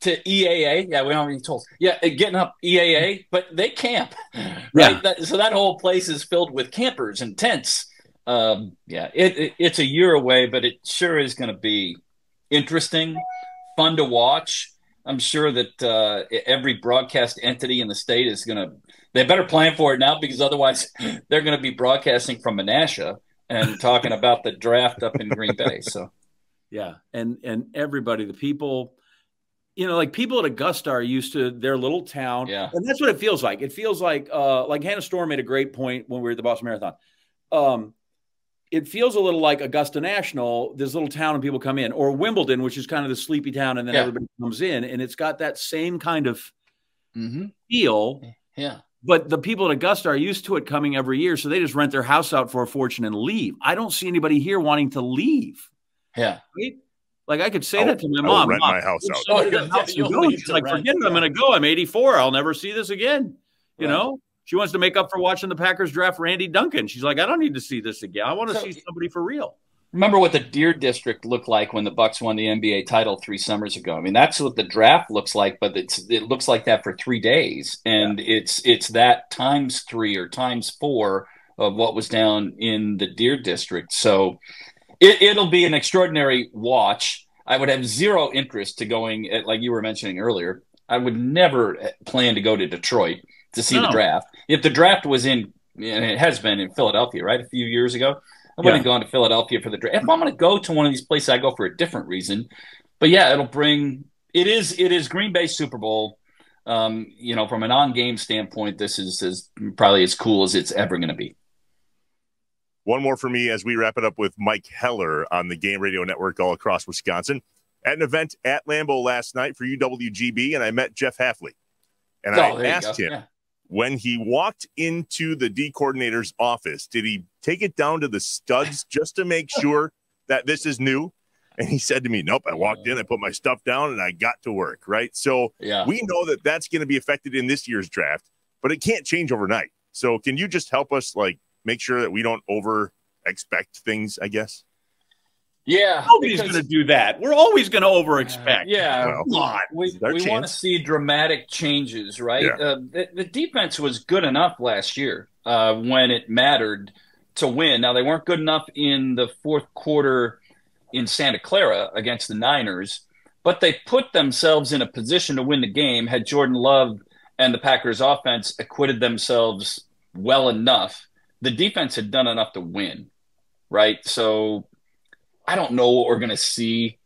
Speaker 6: to EAA. Yeah, we don't have any tolls. Yeah, getting up EAA, but they camp. Right. Yeah. That, so that whole place is filled with campers and tents um, yeah, it, it, it's a year away, but it sure is going to be interesting, fun to watch. I'm sure that uh, every broadcast entity in the state is going to. They better plan for it now because otherwise they're going to be broadcasting from Menasha and talking about the draft up in Green Bay. So,
Speaker 2: yeah, and and everybody, the people, you know, like people at Augusta are used to their little town,
Speaker 6: yeah,
Speaker 2: and that's what it feels like. It feels like, uh, like Hannah Storm made a great point when we were at the Boston Marathon. Um, it feels a little like Augusta National, this little town and people come in, or Wimbledon, which is kind of the sleepy town, and then yeah. everybody comes in, and it's got that same kind of
Speaker 6: mm-hmm.
Speaker 2: feel.
Speaker 6: Yeah.
Speaker 2: But the people at Augusta are used to it coming every year, so they just rent their house out for a fortune and leave. I don't see anybody here wanting to leave.
Speaker 6: Yeah.
Speaker 2: Right? Like I could say I'll, that to my mom.
Speaker 1: rent
Speaker 2: mom,
Speaker 1: my house out.
Speaker 2: Oh, house She's like, forget it. I'm going to go. I'm 84. I'll never see this again. You right. know. She wants to make up for watching the Packers draft Randy Duncan. She's like, I don't need to see this again. I want to so, see somebody for real.
Speaker 6: Remember what the Deer District looked like when the Bucks won the NBA title three summers ago. I mean, that's what the draft looks like, but it's it looks like that for three days, and yeah. it's it's that times three or times four of what was down in the Deer District. So it, it'll be an extraordinary watch. I would have zero interest to going, like you were mentioning earlier. I would never plan to go to Detroit to see no. the draft. If the draft was in, and it has been in Philadelphia, right, a few years ago, I wouldn't yeah. have gone to Philadelphia for the draft. If I'm going to go to one of these places, I go for a different reason. But yeah, it'll bring. It is. It is Green Bay Super Bowl. Um, you know, from an on-game standpoint, this is as probably as cool as it's ever going to be.
Speaker 1: One more for me as we wrap it up with Mike Heller on the Game Radio Network all across Wisconsin at an event at Lambeau last night for UWGB, and I met Jeff Hafley. And oh, I asked him, yeah when he walked into the D coordinator's office, did he take it down to the studs just to make sure that this is new? And he said to me, Nope, I walked in, I put my stuff down, and I got to work. Right. So
Speaker 6: yeah.
Speaker 1: we know that that's going to be affected in this year's draft, but it can't change overnight. So can you just help us, like, make sure that we don't over expect things, I guess?
Speaker 6: Yeah,
Speaker 2: nobody's going to do that. We're always going to over expect.
Speaker 6: Uh, yeah, well, we, we want to see dramatic changes, right? Yeah. Uh, the, the, defense was good enough last year uh, when it mattered to win. Now they weren't good enough in the fourth quarter in Santa Clara against the Niners, but they put themselves in a position to win the game. Had Jordan Love and the Packers offense acquitted themselves well enough, the defense had done enough to win, right? So I don't know what we're going to see,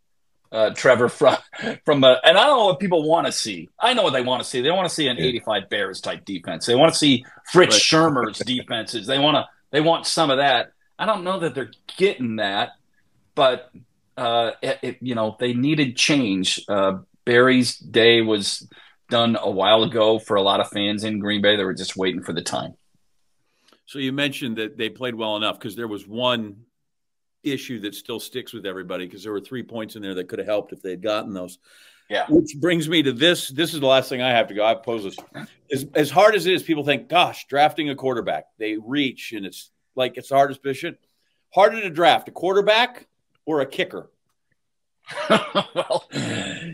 Speaker 6: uh, Trevor, from from a, and I don't know what people want to see. I know what they want to see. They want to see an 85 Bears type defense. They want to see Fritz right. Shurmur's defenses. They want to they want some of that. I don't know that they're getting that, but uh, it, it, you know they needed change. Uh, Barry's day was done a while ago for a lot of fans in Green Bay. They were just waiting for the time.
Speaker 2: So you mentioned that they played well enough because there was one issue that still sticks with everybody because there were three points in there that could have helped if they had gotten those.
Speaker 6: Yeah.
Speaker 2: Which brings me to this. This is the last thing I have to go. I pose this. As, as hard as it is, people think, gosh, drafting a quarterback, they reach and it's like it's the hardest position. Harder to draft a quarterback or a kicker?
Speaker 6: well,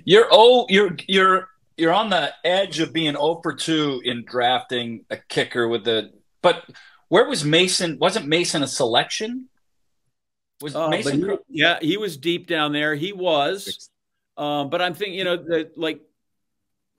Speaker 6: you're oh, you're you're you're on the edge of being 0 for 2 in drafting a kicker with the but where was Mason? Wasn't Mason a selection?
Speaker 2: Was uh, Mason? He, yeah, he was deep down there. He was. Um, but I'm thinking, you know, that like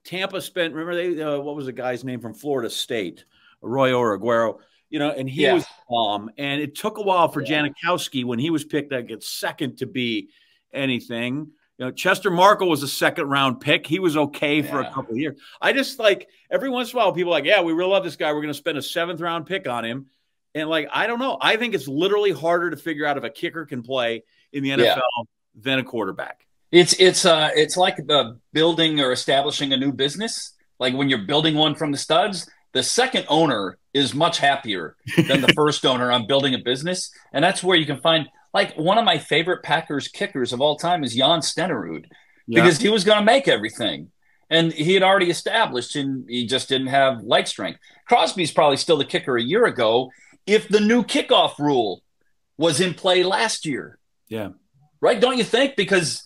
Speaker 2: Tampa spent. Remember they? Uh, what was the guy's name from Florida State? Roberto Aguayo. You know, and he yeah. was bomb. And it took a while for yeah. Janikowski when he was picked, that get second to be anything. You know, Chester Marcol was a second round pick. He was okay yeah. for a couple of years. I just like every once in a while, people like, yeah, we really love this guy. We're going to spend a seventh round pick on him. And like, I don't know. I think it's literally harder to figure out if a kicker can play in the NFL yeah. than a quarterback.
Speaker 6: It's it's uh it's like the building or establishing a new business. Like when you're building one from the studs, the second owner is much happier than the first owner on building a business, and that's where you can find like one of my favorite Packers kickers of all time is Jan Stenerud yeah. because he was going to make everything. And he had already established and he just didn't have leg strength. Crosby's probably still the kicker a year ago if the new kickoff rule was in play last year.
Speaker 2: Yeah.
Speaker 6: Right? Don't you think? Because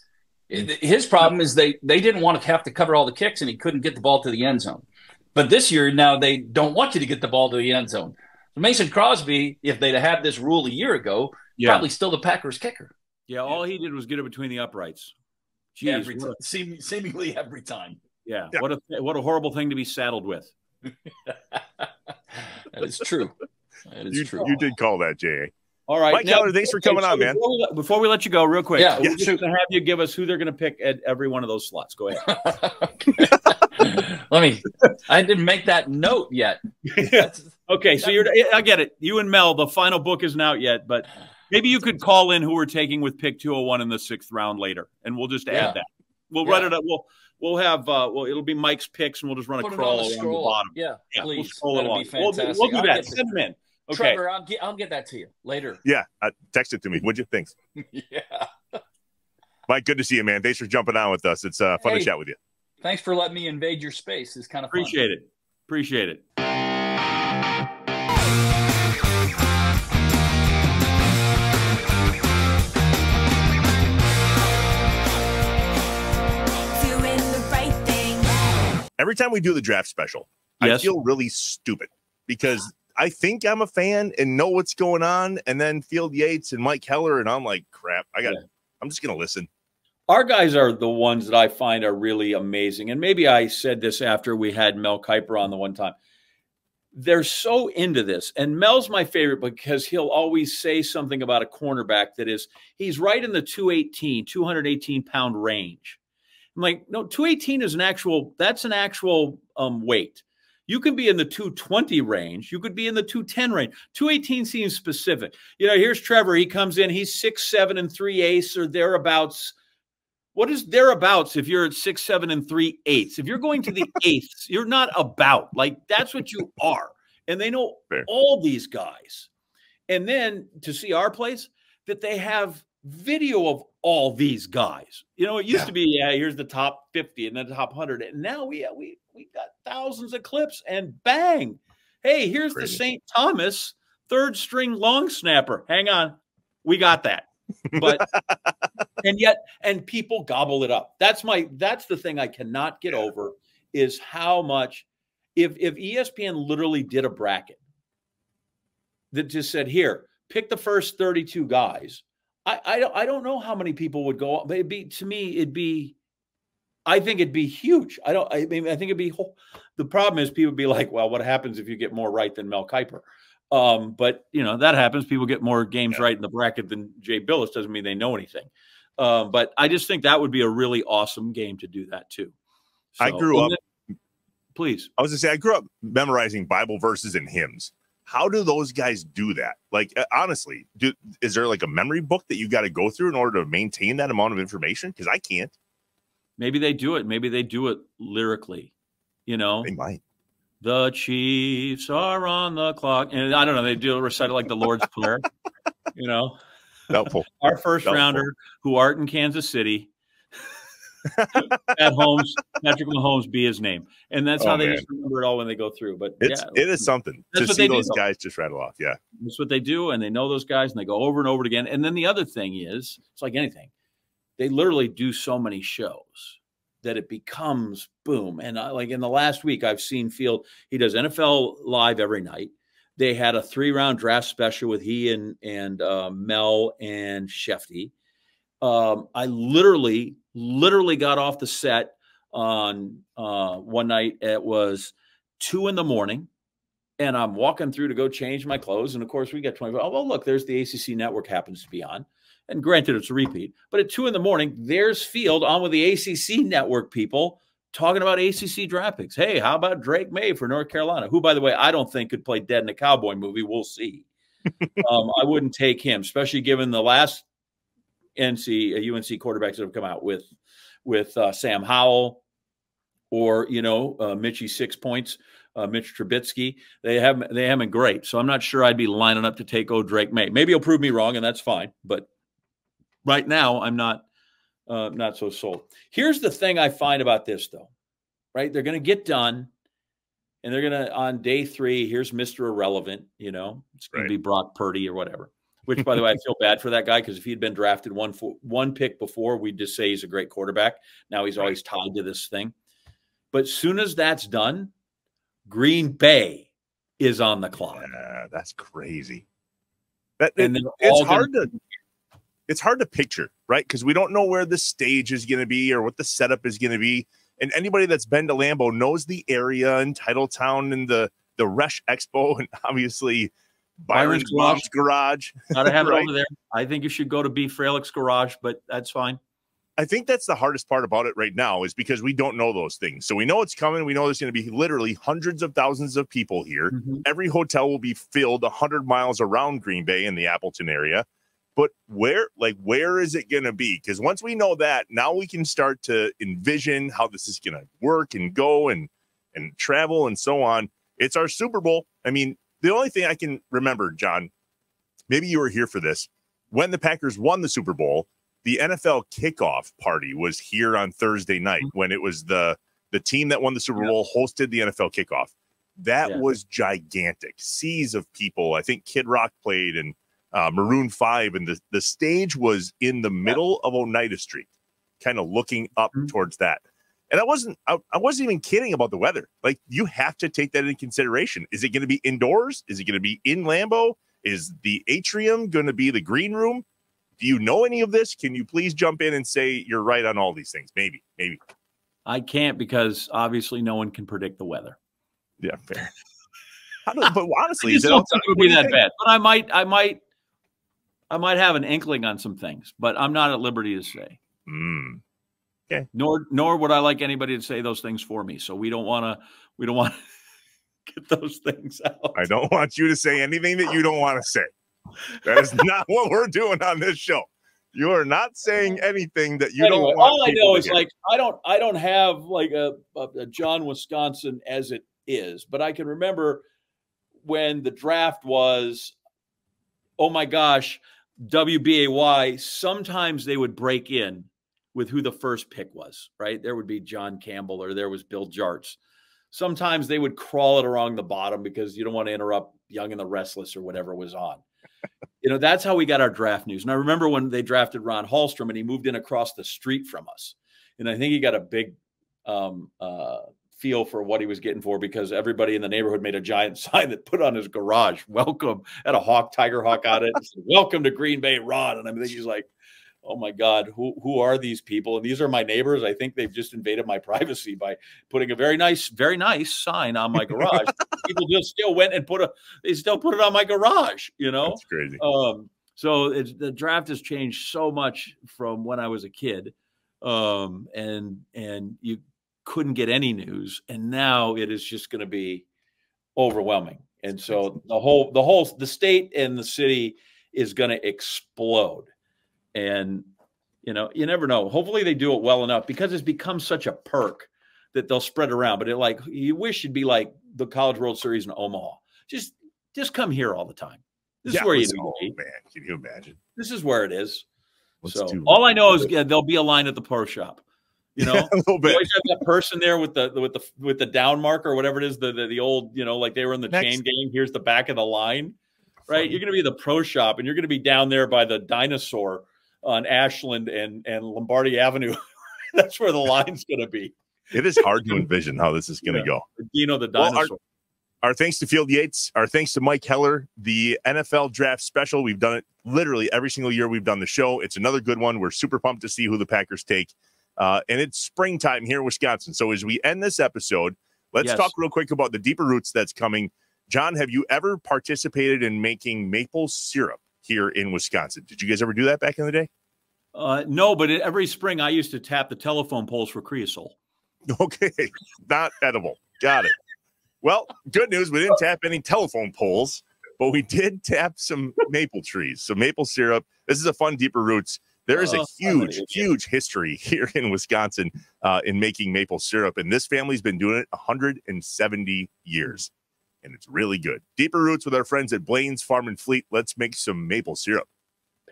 Speaker 6: his problem is they, they didn't want to have to cover all the kicks and he couldn't get the ball to the end zone. But this year, now they don't want you to get the ball to the end zone. Mason Crosby, if they'd have had this rule a year ago, yeah. probably still the Packers kicker.
Speaker 2: Yeah, all he did was get it between the uprights.
Speaker 6: Jeez, every time, seem, seemingly every time.
Speaker 2: Yeah. yeah. what a what a horrible thing to be saddled with.
Speaker 6: that is true. That is
Speaker 1: you,
Speaker 6: true.
Speaker 1: You did call that, Jay.
Speaker 2: All right,
Speaker 1: Mike now, Heller, thanks for coming so on, man.
Speaker 2: Before we, before we, let you go, real quick, yeah, we're just going to have you give us who they're going to pick at every one of those slots. Go ahead.
Speaker 6: let me. I didn't make that note yet.
Speaker 2: okay, so you're. I get it. You and Mel, the final book isn't out yet, but Maybe you could call in who we're taking with pick 201 in the sixth round later, and we'll just add yeah. that. We'll yeah. run it up. We'll we'll have uh well it'll be Mike's picks, and we'll just run
Speaker 6: Put
Speaker 2: a crawl
Speaker 6: on
Speaker 2: the, the bottom.
Speaker 6: Yeah, yeah please. We'll
Speaker 2: scroll That'd it along. We'll, we'll, do that. Send them in.
Speaker 6: Okay. Trevor, I'll get I'll get that to you later.
Speaker 1: Yeah, uh, text it to me. What'd you think?
Speaker 6: yeah.
Speaker 1: Mike, good to see you, man. Thanks for jumping on with us. It's uh, fun hey, to chat with you.
Speaker 6: Thanks for letting me invade your space. It's kind of
Speaker 2: appreciate fun. it. Appreciate it.
Speaker 1: Every time we do the draft special, yes. I feel really stupid because I think I'm a fan and know what's going on, and then Field Yates and Mike Heller, and I'm like, crap, I got. Yeah. I'm just gonna listen.
Speaker 2: Our guys are the ones that I find are really amazing, and maybe I said this after we had Mel Kiper on the one time. They're so into this, and Mel's my favorite because he'll always say something about a cornerback that is he's right in the 218, 218 pound range I'm like, no, 218 is an actual, that's an actual um, weight. You can be in the 220 range. You could be in the 210 range. 218 seems specific. You know, here's Trevor. He comes in, he's six, seven, and three eighths or thereabouts. What is thereabouts if you're at six, seven, and three eighths? If you're going to the eighths, you're not about. Like, that's what you are. And they know Fair. all these guys. And then to see our place, that they have video of all these guys. You know, it used yeah. to be, yeah, here's the top 50 and then the top 100. And now we uh, we we got thousands of clips and bang. Hey, here's Crazy. the St. Thomas third string long snapper. Hang on. We got that. But and yet and people gobble it up. That's my that's the thing I cannot get over is how much if if ESPN literally did a bracket that just said, here, pick the first 32 guys I, I don't I don't know how many people would go, but it'd be to me it'd be, I think it'd be huge. I don't. I mean, I think it'd be. The problem is people would be like, well, what happens if you get more right than Mel Kiper? Um, but you know that happens. People get more games yeah. right in the bracket than Jay Bilas Doesn't mean they know anything. Um, but I just think that would be a really awesome game to do that too.
Speaker 1: So, I grew up. Then,
Speaker 2: please,
Speaker 1: I was gonna say I grew up memorizing Bible verses and hymns how do those guys do that? Like uh, honestly, do, is there like a memory book that you got to go through in order to maintain that amount of information? Because I can't.
Speaker 2: Maybe they do it. Maybe they do it lyrically. You know,
Speaker 1: they might.
Speaker 2: The Chiefs are on the clock, and I don't know. They do recite it like the Lord's Prayer. You know,
Speaker 1: doubtful.
Speaker 2: Our first Doubtful. rounder, who art in Kansas City. Pat Holmes, Patrick Mahomes be his name. And that's
Speaker 1: Oh,
Speaker 2: how they
Speaker 1: man.
Speaker 2: just remember it all when they go through. But
Speaker 1: It's
Speaker 2: yeah,
Speaker 1: it is something to see
Speaker 2: do,
Speaker 1: those
Speaker 2: though.
Speaker 1: guys just rattle off. Yeah.
Speaker 2: That's what they do, and they know those guys, and they go over and over again. And then the other thing is, it's like anything; they literally do so many shows that it becomes boom. And I, like in the last week, I've seen Field. He does NFL live every night. They had a three-round draft special with he and and uh, Mel and Schefty. Um, I literally, literally got off the set on uh, one night. It was two in the morning and I'm walking through to go change my clothes. And of course, we get 25. Oh, well, look, there's the ACC network happens to be on. And granted, it's a repeat, but at two in the morning, there's Field on with the ACC network people talking about ACC draft picks. Hey, how about Drake Maye for North Carolina? Who, by the way, I don't think could play dead in a cowboy movie. We'll see. um, I wouldn't take him, especially given the last NC uh, UNC quarterbacks that have come out with with uh, Sam Howell or you know uh, Mitchie six points uh, Mitch Trubisky. They have they haven't great, so I'm not sure I'd be lining up to take O Drake Maye. Maybe he'll prove me wrong, and that's fine. But right now, I'm not uh, not so sold. Here's the thing I find about this, though. Right, they're going to get done, and they're going to on day three. Here's Mister Irrelevant. You know, it's
Speaker 1: Right.
Speaker 2: to be Brock Purdy or whatever. Which, by the way, I feel bad for that guy because if he'd been drafted one one pick before, we'd just say he's a great quarterback. Now he's always tied to this thing. But soon as that's done, Green Bay is on the clock.
Speaker 1: Yeah, that's crazy. That
Speaker 2: And
Speaker 1: it- it's hard to it's hard to picture, right? Because we don't know where the stage is going to be or what the setup is going to be. And anybody that's been to Lambeau knows the area and Titletown and the the Resch Expo and obviously Byron's,
Speaker 2: Byron's
Speaker 1: mom's garage.
Speaker 2: Gotta have
Speaker 1: Right.
Speaker 2: it over there. I think you should go to B. Fralick's garage, but that's fine.
Speaker 1: I think that's the hardest part about it right now is because we don't know those things. So we know it's coming. We know there's going to be literally hundreds of thousands of people here. Mm-hmm. Every hotel will be filled 100 miles around Green Bay in the Appleton area. But where, like, where is it going to be? Because once we know that, now we can start to envision how this is going to work and go and and travel and so on. It's our Super Bowl. I mean, the only thing I can remember, John, maybe you were here for this when the Packers won the Super Bowl. The NFL kickoff party was here on Thursday night when it was the the team that won the Super
Speaker 2: Yeah.
Speaker 1: Bowl hosted the NFL kickoff. That
Speaker 2: Yeah.
Speaker 1: was gigantic. Seas of people. I think Kid Rock played and uh, Maroon Five, and the the stage was in the middle of Oneida Street, kind of looking up
Speaker 2: Mhm.
Speaker 1: towards that. And I wasn't I, I wasn't even kidding about the weather. Like you have to take that into consideration. Is it going to be indoors? Is it going to be in Lambeau? Is the atrium going to be the green room? Do you know any of this? Can you please jump in and say you're right on all these things? Maybe, maybe.
Speaker 2: I can't because obviously no one can predict the weather.
Speaker 1: Yeah, fair. Do, but honestly, it
Speaker 2: don't think it would be that
Speaker 1: think?
Speaker 2: bad. But I might, I might, I might have an inkling on some things, but I'm not at liberty to say.
Speaker 1: Mm,
Speaker 2: Nor, nor would I like anybody to say those things for me. So we don't want to, we don't want to get those things out.
Speaker 1: I don't want you to say anything that you don't want to say. That is not what we're doing on this show. You are not saying anything that you
Speaker 2: anyway,
Speaker 1: don't want. To say.
Speaker 2: All I know
Speaker 1: to
Speaker 2: is
Speaker 1: hear.
Speaker 2: like I don't I don't have like a, a, a John Wisconsin as it is, but I can remember when the draft was. Oh my gosh, WBAY. Sometimes they would break in with who the first pick was. Right, there would be John Campbell or there was Bill Jartz. Sometimes they would crawl it along the bottom because you don't want to interrupt Young and the Restless or whatever was on. You know, that's how we got our draft news. And I remember when they drafted Ron Hallstrom and he moved in across the street from us. And I think he got a big um, uh, feel for what he was getting for because everybody in the neighborhood made a giant sign that put on his garage, welcome, had a hawk, tiger hawk on it. Said, welcome to Green Bay, Ron. And I'm thinking, he's like, oh my God, who, who are these people? And these are my neighbors. I think they've just invaded my privacy by putting a very nice, very nice sign on my garage. People just still went and put a, they still put it on my garage, you know?
Speaker 1: that's crazy.
Speaker 2: Um, so it's, the draft has changed so much from when I was a kid, um, and and you couldn't get any news, and now it is just going to be overwhelming. And so the whole the whole the state and the city is going to explode, and you know you never know. Hopefully they do it well enough because it's become such a perk that they'll spread around. But it like you wish it'd be like the College World Series in Omaha. Just just come here all the time. This
Speaker 1: Yeah,
Speaker 2: is where you
Speaker 1: listen,
Speaker 2: need to be.
Speaker 1: man, can you imagine?
Speaker 2: This is where it is.
Speaker 1: Let's
Speaker 2: so all I know is yeah, there'll be a line at the pro shop. You know,
Speaker 1: a little bit.
Speaker 2: You always have that person there with the with the with the down mark or whatever it is, the the, the old, you know, like they were in the
Speaker 1: Next.
Speaker 2: chain game. Here's the back of the line, right? You're going to be the pro shop, and you're going to be down there by the dinosaur on Ashland and and Lombardi Avenue. That's where the line's going to be.
Speaker 1: It is hard to envision how this is going to
Speaker 2: Yeah.
Speaker 1: go.
Speaker 2: Dino the
Speaker 1: Well, our-
Speaker 2: dinosaur.
Speaker 1: Our thanks to Field Yates. Our thanks to Mike Heller. The NFL Draft Special. We've done it literally every single year we've done the show. It's another good one. We're super pumped to see who the Packers take. Uh, and it's springtime here in Wisconsin. So as we end this episode, let's
Speaker 2: Yes.
Speaker 1: talk real quick about the deeper roots that's coming. John, have you ever participated in making maple syrup here in Wisconsin? Did you guys ever do that back in the day?
Speaker 2: Uh, no, but every spring I used to tap the telephone poles for creosol.
Speaker 1: Okay, not edible. Got it. Well, good news. We didn't tap any telephone poles, but we did tap some maple trees, some maple syrup. This is a fun, deeper roots. There is a
Speaker 2: Oh,
Speaker 1: huge, huge history here in Wisconsin uh, in making maple syrup, and this family's been doing it 170 years, and it's really good. Deeper roots with our friends at Blain's Farm and Fleet. Let's make some maple syrup.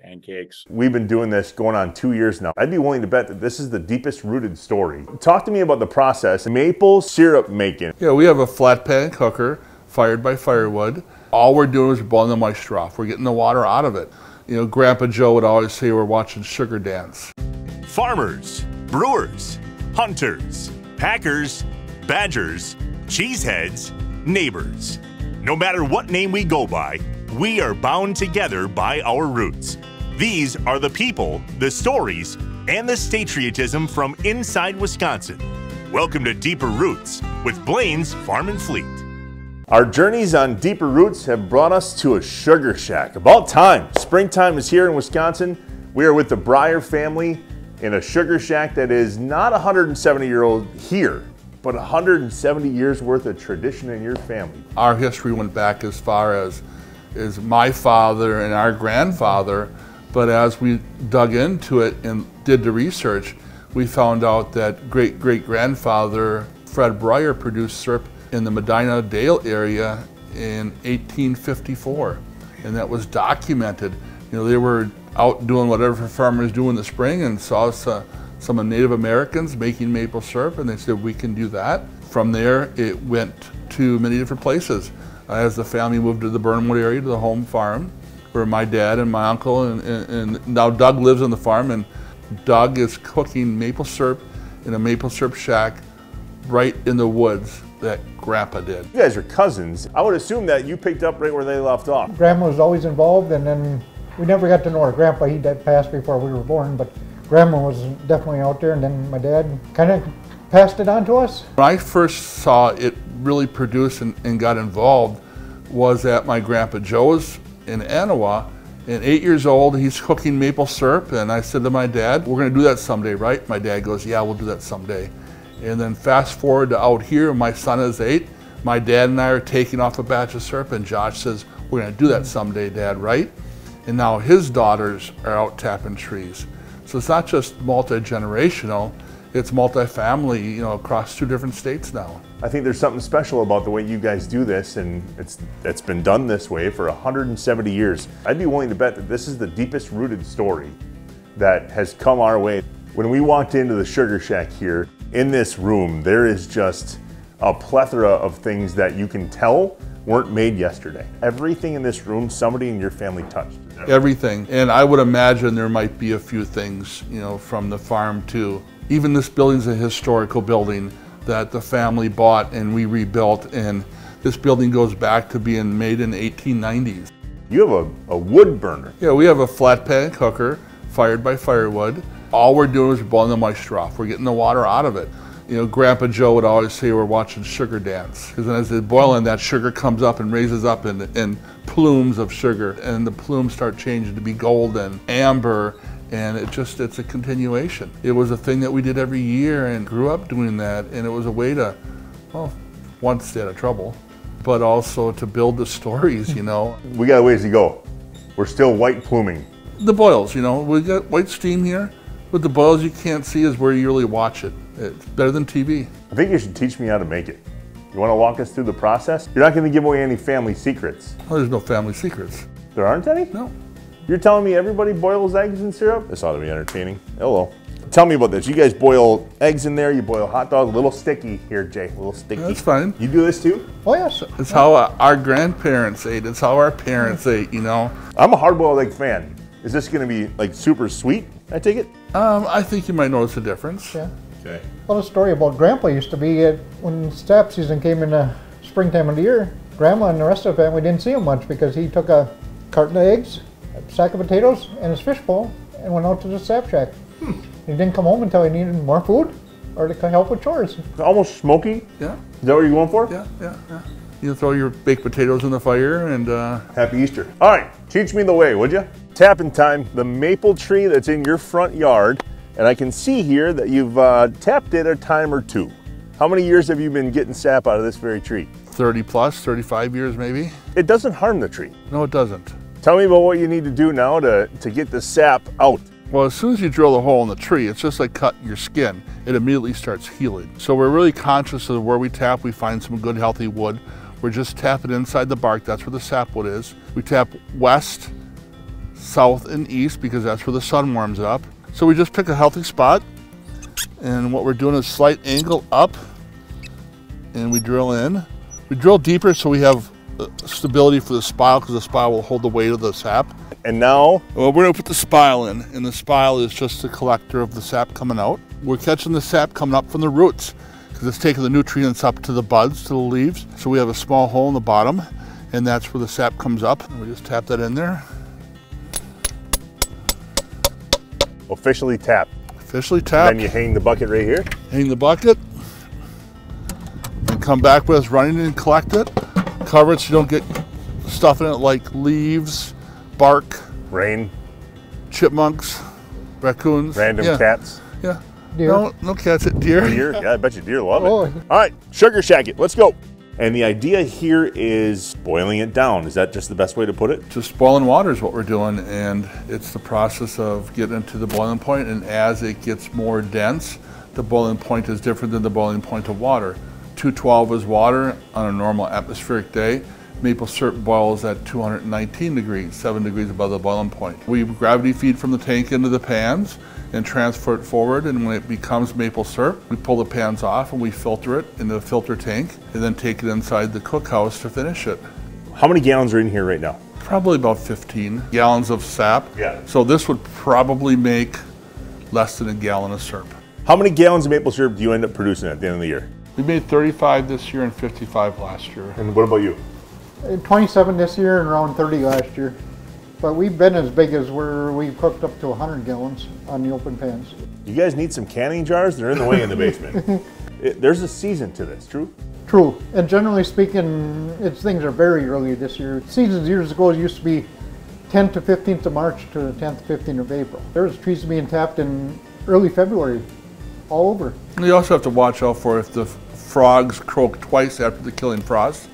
Speaker 2: Pancakes.
Speaker 1: We've been doing this going on two years now. I'd be willing to bet that this is the deepest rooted story. Talk to me about the process. Maple syrup making.
Speaker 7: Yeah, we have a flat pan cooker fired by firewood. All we're doing is boiling the moisture off. We're getting the water out of it. You know, Grandpa Joe would always say we're watching sugar dance.
Speaker 1: farmers, brewers, hunters, packers, badgers, cheeseheads, neighbors. No matter what name we go by, we are bound together by our roots. These are the people, the stories, and the patriotism from inside Wisconsin. Welcome to Deeper Roots with Blain's Farm and Fleet. Our journeys on Deeper Roots have brought us to a sugar shack. About time. Springtime is here in Wisconsin. We are with the Breyer family in a sugar shack that is not 170 year old here, but 170 years worth of tradition in your family.
Speaker 7: Our history went back as far as is my father and our grandfather, but as we dug into it and did the research, we found out that great great grandfather Fred Breyer produced syrup in the Medina Dale area in 1854, and that was documented. You know, they were out doing whatever farmers do in the spring and saw uh, some, some Native Americans making maple syrup, and they said, we can do that. From there, it went to many different places. As the family moved to the Birnamwood area, to the home farm, where my dad and my uncle, and, and, and now Doug lives on the farm, and Doug is cooking maple syrup in a maple syrup shack right in the woods that Grandpa did.
Speaker 1: You guys are cousins. I would assume that you picked up right where they left off.
Speaker 8: Grandma was always involved, and then we never got to know her grandpa. He passed before we were born, but grandma was definitely out there, and then my dad kind of passed it on to us.
Speaker 7: When I first saw it really produce and, and got involved was at my grandpa Joe's in Anawa. And eight years old, he's cooking maple syrup. And I said to my dad, We're going to do that someday, right? My dad goes, Yeah, we'll do that someday. And then fast forward to out here, my son is eight. My dad and I are taking off a batch of syrup, and Josh says, We're going to do that someday, Dad, right? And now his daughters are out tapping trees. So it's not just multi generational, it's multi-family, you know, across two different states now.
Speaker 1: I think there's something special about the way you guys do this, and it's it's been done this way for 170 years. I'd be willing to bet that this is the deepest rooted story that has come our way. When we walked into the Sugar Shack here, in this room, there is just a plethora of things that you can tell weren't made yesterday. Everything in this room, somebody in your family touched.
Speaker 7: Everything. And I would imagine there might be a few things, you know, from the farm too. Even this building's a historical building that the family bought and we rebuilt. And this building goes back to being made in the 1890s.
Speaker 1: You have a, a wood burner.
Speaker 7: Yeah, we have a flat pan cooker fired by firewood. All we're doing is boiling the moisture off. We're getting the water out of it. You know, Grandpa Joe would always say we're watching sugar dance. Because as they boil in, that sugar comes up and raises up in, in plumes of sugar. And the plumes start changing to be golden, amber, and it just, it's a continuation. It was a thing that we did every year and grew up doing that. And it was a way to, well, once stay out of trouble, but also to build the stories, you know.
Speaker 1: We got a ways to go. We're still white pluming.
Speaker 7: the boils, you know, we got white steam here, but the boils you can't see is where you really watch it. It's better than TV.
Speaker 1: I think you should teach me how to make it. You want to walk us through the process? You're not going to give away any family secrets.
Speaker 7: Oh, there's no family secrets.
Speaker 1: There aren't any?
Speaker 7: No.
Speaker 1: You're telling me everybody boils eggs in syrup? This ought to be entertaining. Hello. tell me about this. You guys boil eggs in there. You boil hot dogs. A little sticky here, Jay. A little sticky.
Speaker 7: That's fine.
Speaker 1: You do this too?
Speaker 8: Oh yes.
Speaker 7: It's how our grandparents ate. It's how our parents ate, you know.
Speaker 1: I'm a hard-boiled egg fan. Is this going to be like super sweet? I take it.
Speaker 7: Um, I think you might notice a difference.
Speaker 8: Yeah.
Speaker 1: Okay.
Speaker 8: Well, the story about Grandpa used to be uh, when sap season came in the springtime of the year. Grandma and the rest of the family didn't see him much because he took a carton of eggs, a sack of potatoes, and his fishbowl and went out to the sap shack. He didn't come home until he needed more food or to help with chores.
Speaker 1: Almost smoky.
Speaker 7: Yeah,
Speaker 1: Is that what you're going for?
Speaker 7: yeah, yeah, yeah. You throw your baked potatoes in the fire and uh,
Speaker 1: Happy Easter. All right, teach me the way, would you? Tapping time. The maple tree that's in your front yard, and I can see here that you've uh, tapped it a time or two. How many years have you been getting sap out of this very tree?
Speaker 7: 30 plus, 35 years maybe.
Speaker 1: It doesn't harm the tree.
Speaker 7: No, it doesn't.
Speaker 1: Tell me about what you need to do now to, to get the sap out.
Speaker 7: Well, as soon as you drill a hole in the tree, it's just like cutting your skin. It immediately starts healing. So we're really conscious of where we tap. We find some good healthy wood. We're just tapping inside the bark. That's where the sapwood is. We tap west, south, and east because that's where the sun warms it up. So we just pick a healthy spot. And what we're doing is slight angle up. And we drill in. We drill deeper so we have uh, stability for the spile because the spile will hold the weight of the sap.
Speaker 1: And now,
Speaker 7: Well, we're gonna put the spile in, and the spile is just the collector of the sap coming out. We're catching the sap coming up from the roots because it's taking the nutrients up to the buds, to the leaves. So we have a small hole in the bottom, and that's where the sap comes up. And we just tap that in there.
Speaker 1: Officially tapped.
Speaker 7: Officially tapped.
Speaker 1: Then you hang the bucket right here.
Speaker 7: hang the bucket, and come back with us running and collect it. Cover it so you don't get stuff in it like leaves, bark,
Speaker 1: Rain,
Speaker 7: chipmunks, raccoons.
Speaker 1: random
Speaker 7: yeah.
Speaker 1: cats.
Speaker 7: Yeah.
Speaker 8: Deer.
Speaker 7: No, no cats. At deer.
Speaker 1: Deer. Yeah, I bet you deer love it.
Speaker 8: Oh.
Speaker 1: All right, sugar shack it. Let's go. And the idea here is boiling it down. Is that just the best way to put it?
Speaker 7: Just boiling water is what we're doing, and it's the process of getting to the boiling point. And as it gets more dense, the boiling point is different than the boiling point of water. 212 is water on a normal atmospheric day. Maple syrup boils at 219 degrees, 7 degrees above the boiling point. We gravity feed from the tank into the pans and transfer it forward, and when it becomes maple syrup, we pull the pans off and we filter it in the filter tank and then take it inside the cookhouse to finish it.
Speaker 1: How many gallons are in here right now?
Speaker 7: Probably about 15 gallons of sap.
Speaker 1: Yeah.
Speaker 7: So this would probably make less than a gallon of syrup.
Speaker 1: How many gallons of maple syrup do you end up producing at the end of the year?
Speaker 7: We made 35 this year and 55 last year.
Speaker 1: And what about you?
Speaker 8: Uh, 27 this year and around 30 last year. But we've been as big as where we've cooked up to 100 gallons on the open pans.
Speaker 1: You guys need some canning jars? They're in the way in the basement. It- there's a season to this, true?
Speaker 8: True. And generally speaking, it's things are very early this year. Seasons years ago used to be 10th to 15th of March to the 10th to 15th of April. There's trees being tapped in early February, all over.
Speaker 7: You also have to watch out for if the frogs croak twice after the killing frost.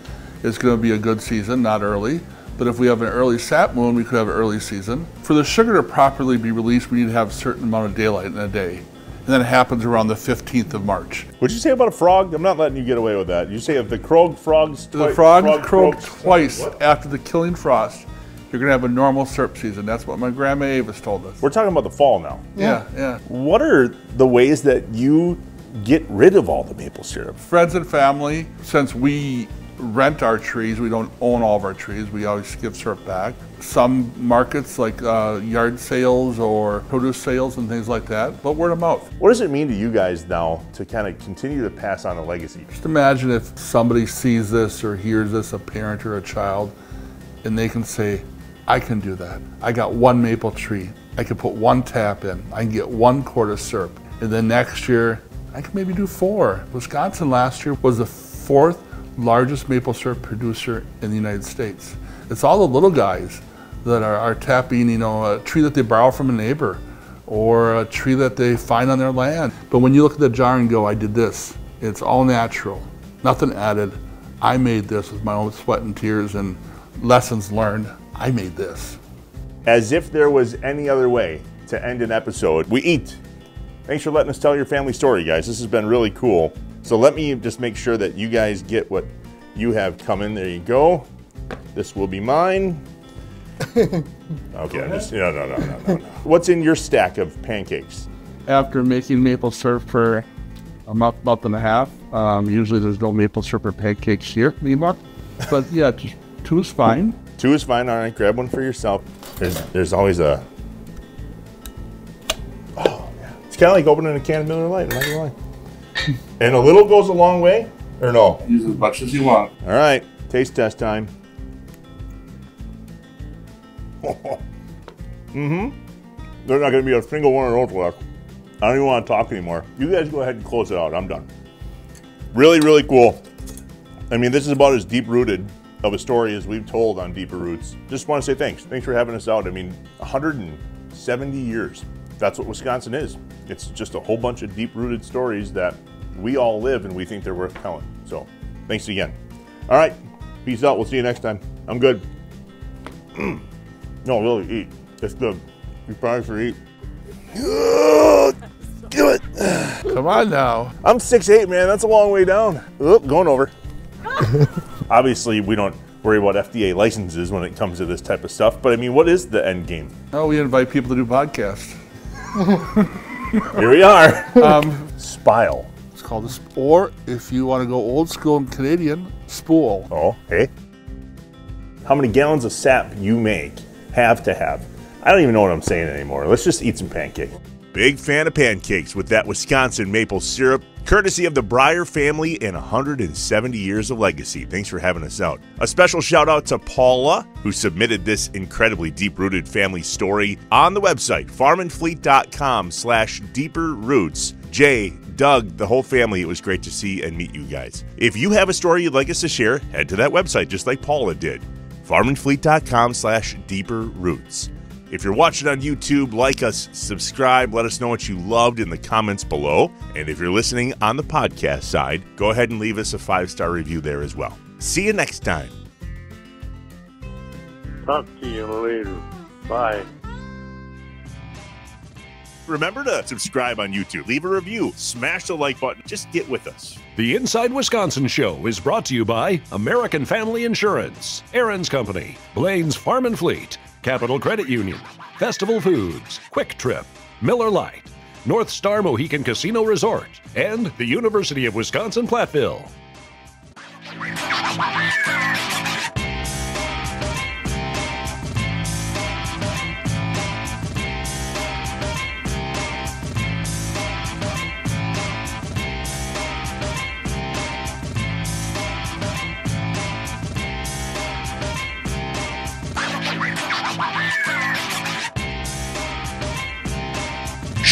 Speaker 7: It's going to be a good season, not early. But if we have an early sap moon, we could have an early season. For the sugar to properly be released, we need to have a certain amount of daylight in a day. And then it happens around the 15th of March.
Speaker 1: What'd you say about a frog? I'm not letting you get away with that. You say if the croak frogs
Speaker 7: The
Speaker 1: twi-
Speaker 7: frogs
Speaker 1: frog
Speaker 7: croak twice
Speaker 1: What?
Speaker 7: after the killing frost. You're going to have a normal syrup season. That's what my grandma Avis told us.
Speaker 1: We're talking about the fall now.
Speaker 7: yeah, yeah.
Speaker 1: What are the ways that you get rid of all the maple syrup?
Speaker 7: friends and family, since we rent our trees, we don't own all of our trees, we always give syrup back. Some markets like uh, yard sales or produce sales and things like that, but word of mouth.
Speaker 1: What does it mean to you guys now to kind of continue to pass on a legacy?
Speaker 7: Just imagine if somebody sees this or hears this, a parent or a child, and they can say, I can do that. I got one maple tree. I can put one tap in. I can get one quart of syrup. And then next year, I can maybe do four. Wisconsin last year was the fourth largest maple syrup producer in the United States. It's all the little guys that are, are tapping, you know, a tree that they borrow from a neighbor or a tree that they find on their land. But when you look at the jar and go, I did this, it's all natural, nothing added. I made this with my own sweat and tears and lessons learned. I made this.
Speaker 1: As if there was any other way to end an episode, we eat. Thanks for letting us tell your family story, guys. This has been really cool. So let me just make sure that you guys get what you have coming. There you go. This will be mine. Okay, I'm just, no, no, no, no, no, no. What's in your stack of pancakes?
Speaker 7: after making maple syrup for a month, month and a half. Um, usually there's no maple syrup or pancakes here, Mima. But yeah, two is fine.
Speaker 1: Two is fine. All right, grab one for yourself. There's there's always a. Oh, yeah. It's kind of like opening a can of Miller Lite. I'm not gonna lie. And a little goes a long way, or no?
Speaker 7: Use as much as you want.
Speaker 1: All right, taste test time. mm-hmm. There's not gonna be a single one of those left. I don't even want to talk anymore. You guys go ahead and close it out. I'm done. Really, really cool. I mean, this is about as deep rooted of a story as we've told on Deeper Roots. Just want to say thanks. Thanks for having us out. I mean, 170 years. That's what Wisconsin is. It's just a whole bunch of deep rooted stories that we all live and we think they're worth telling. So, thanks again. All right. Peace out. We'll see you next time. I'm good. no, really, eat. It's good. You probably should eat. Do it.
Speaker 7: Come on now.
Speaker 1: I'm 6'8", man. That's a long way down. Oop, going over. Obviously, we don't worry about FDA licenses when it comes to this type of stuff. But I mean, what is the end game?
Speaker 7: Oh, we invite people to do podcasts.
Speaker 1: Here we are.
Speaker 7: Um,
Speaker 1: Spile.
Speaker 7: It's called a sp- or if you want to go old school and Canadian, spool.
Speaker 1: Oh, hey. How many gallons of sap you make have to have? I don't even know what I'm saying anymore. Let's just eat some pancake. Big fan of pancakes with that Wisconsin maple syrup, courtesy of the Breyer family and 170 years of legacy. Thanks for having us out. A special shout out to Paula, who submitted this incredibly deep-rooted family story on the website, farmandfleet.com slash deeper roots. Jay, Doug, the whole family, it was great to see and meet you guys. If you have a story you'd like us to share, head to that website just like Paula did, farmandfleet.com slash deeper roots. If you're watching on YouTube, like us, subscribe, let us know what you loved in the comments below. And if you're listening on the podcast side, go ahead and leave us a five star review there as well. See you next time.
Speaker 9: Talk to you later. Bye.
Speaker 1: Remember to subscribe on YouTube, leave a review, smash the like button, just get with us.
Speaker 3: The Inside Wisconsin Show is brought to you by American Family Insurance, Aaron's Company, Blain's Farm and Fleet, Capital Credit Union, Festival Foods, Kwik Trip, Miller Lite, North Star Mohican Casino Resort, and the University of Wisconsin Platteville.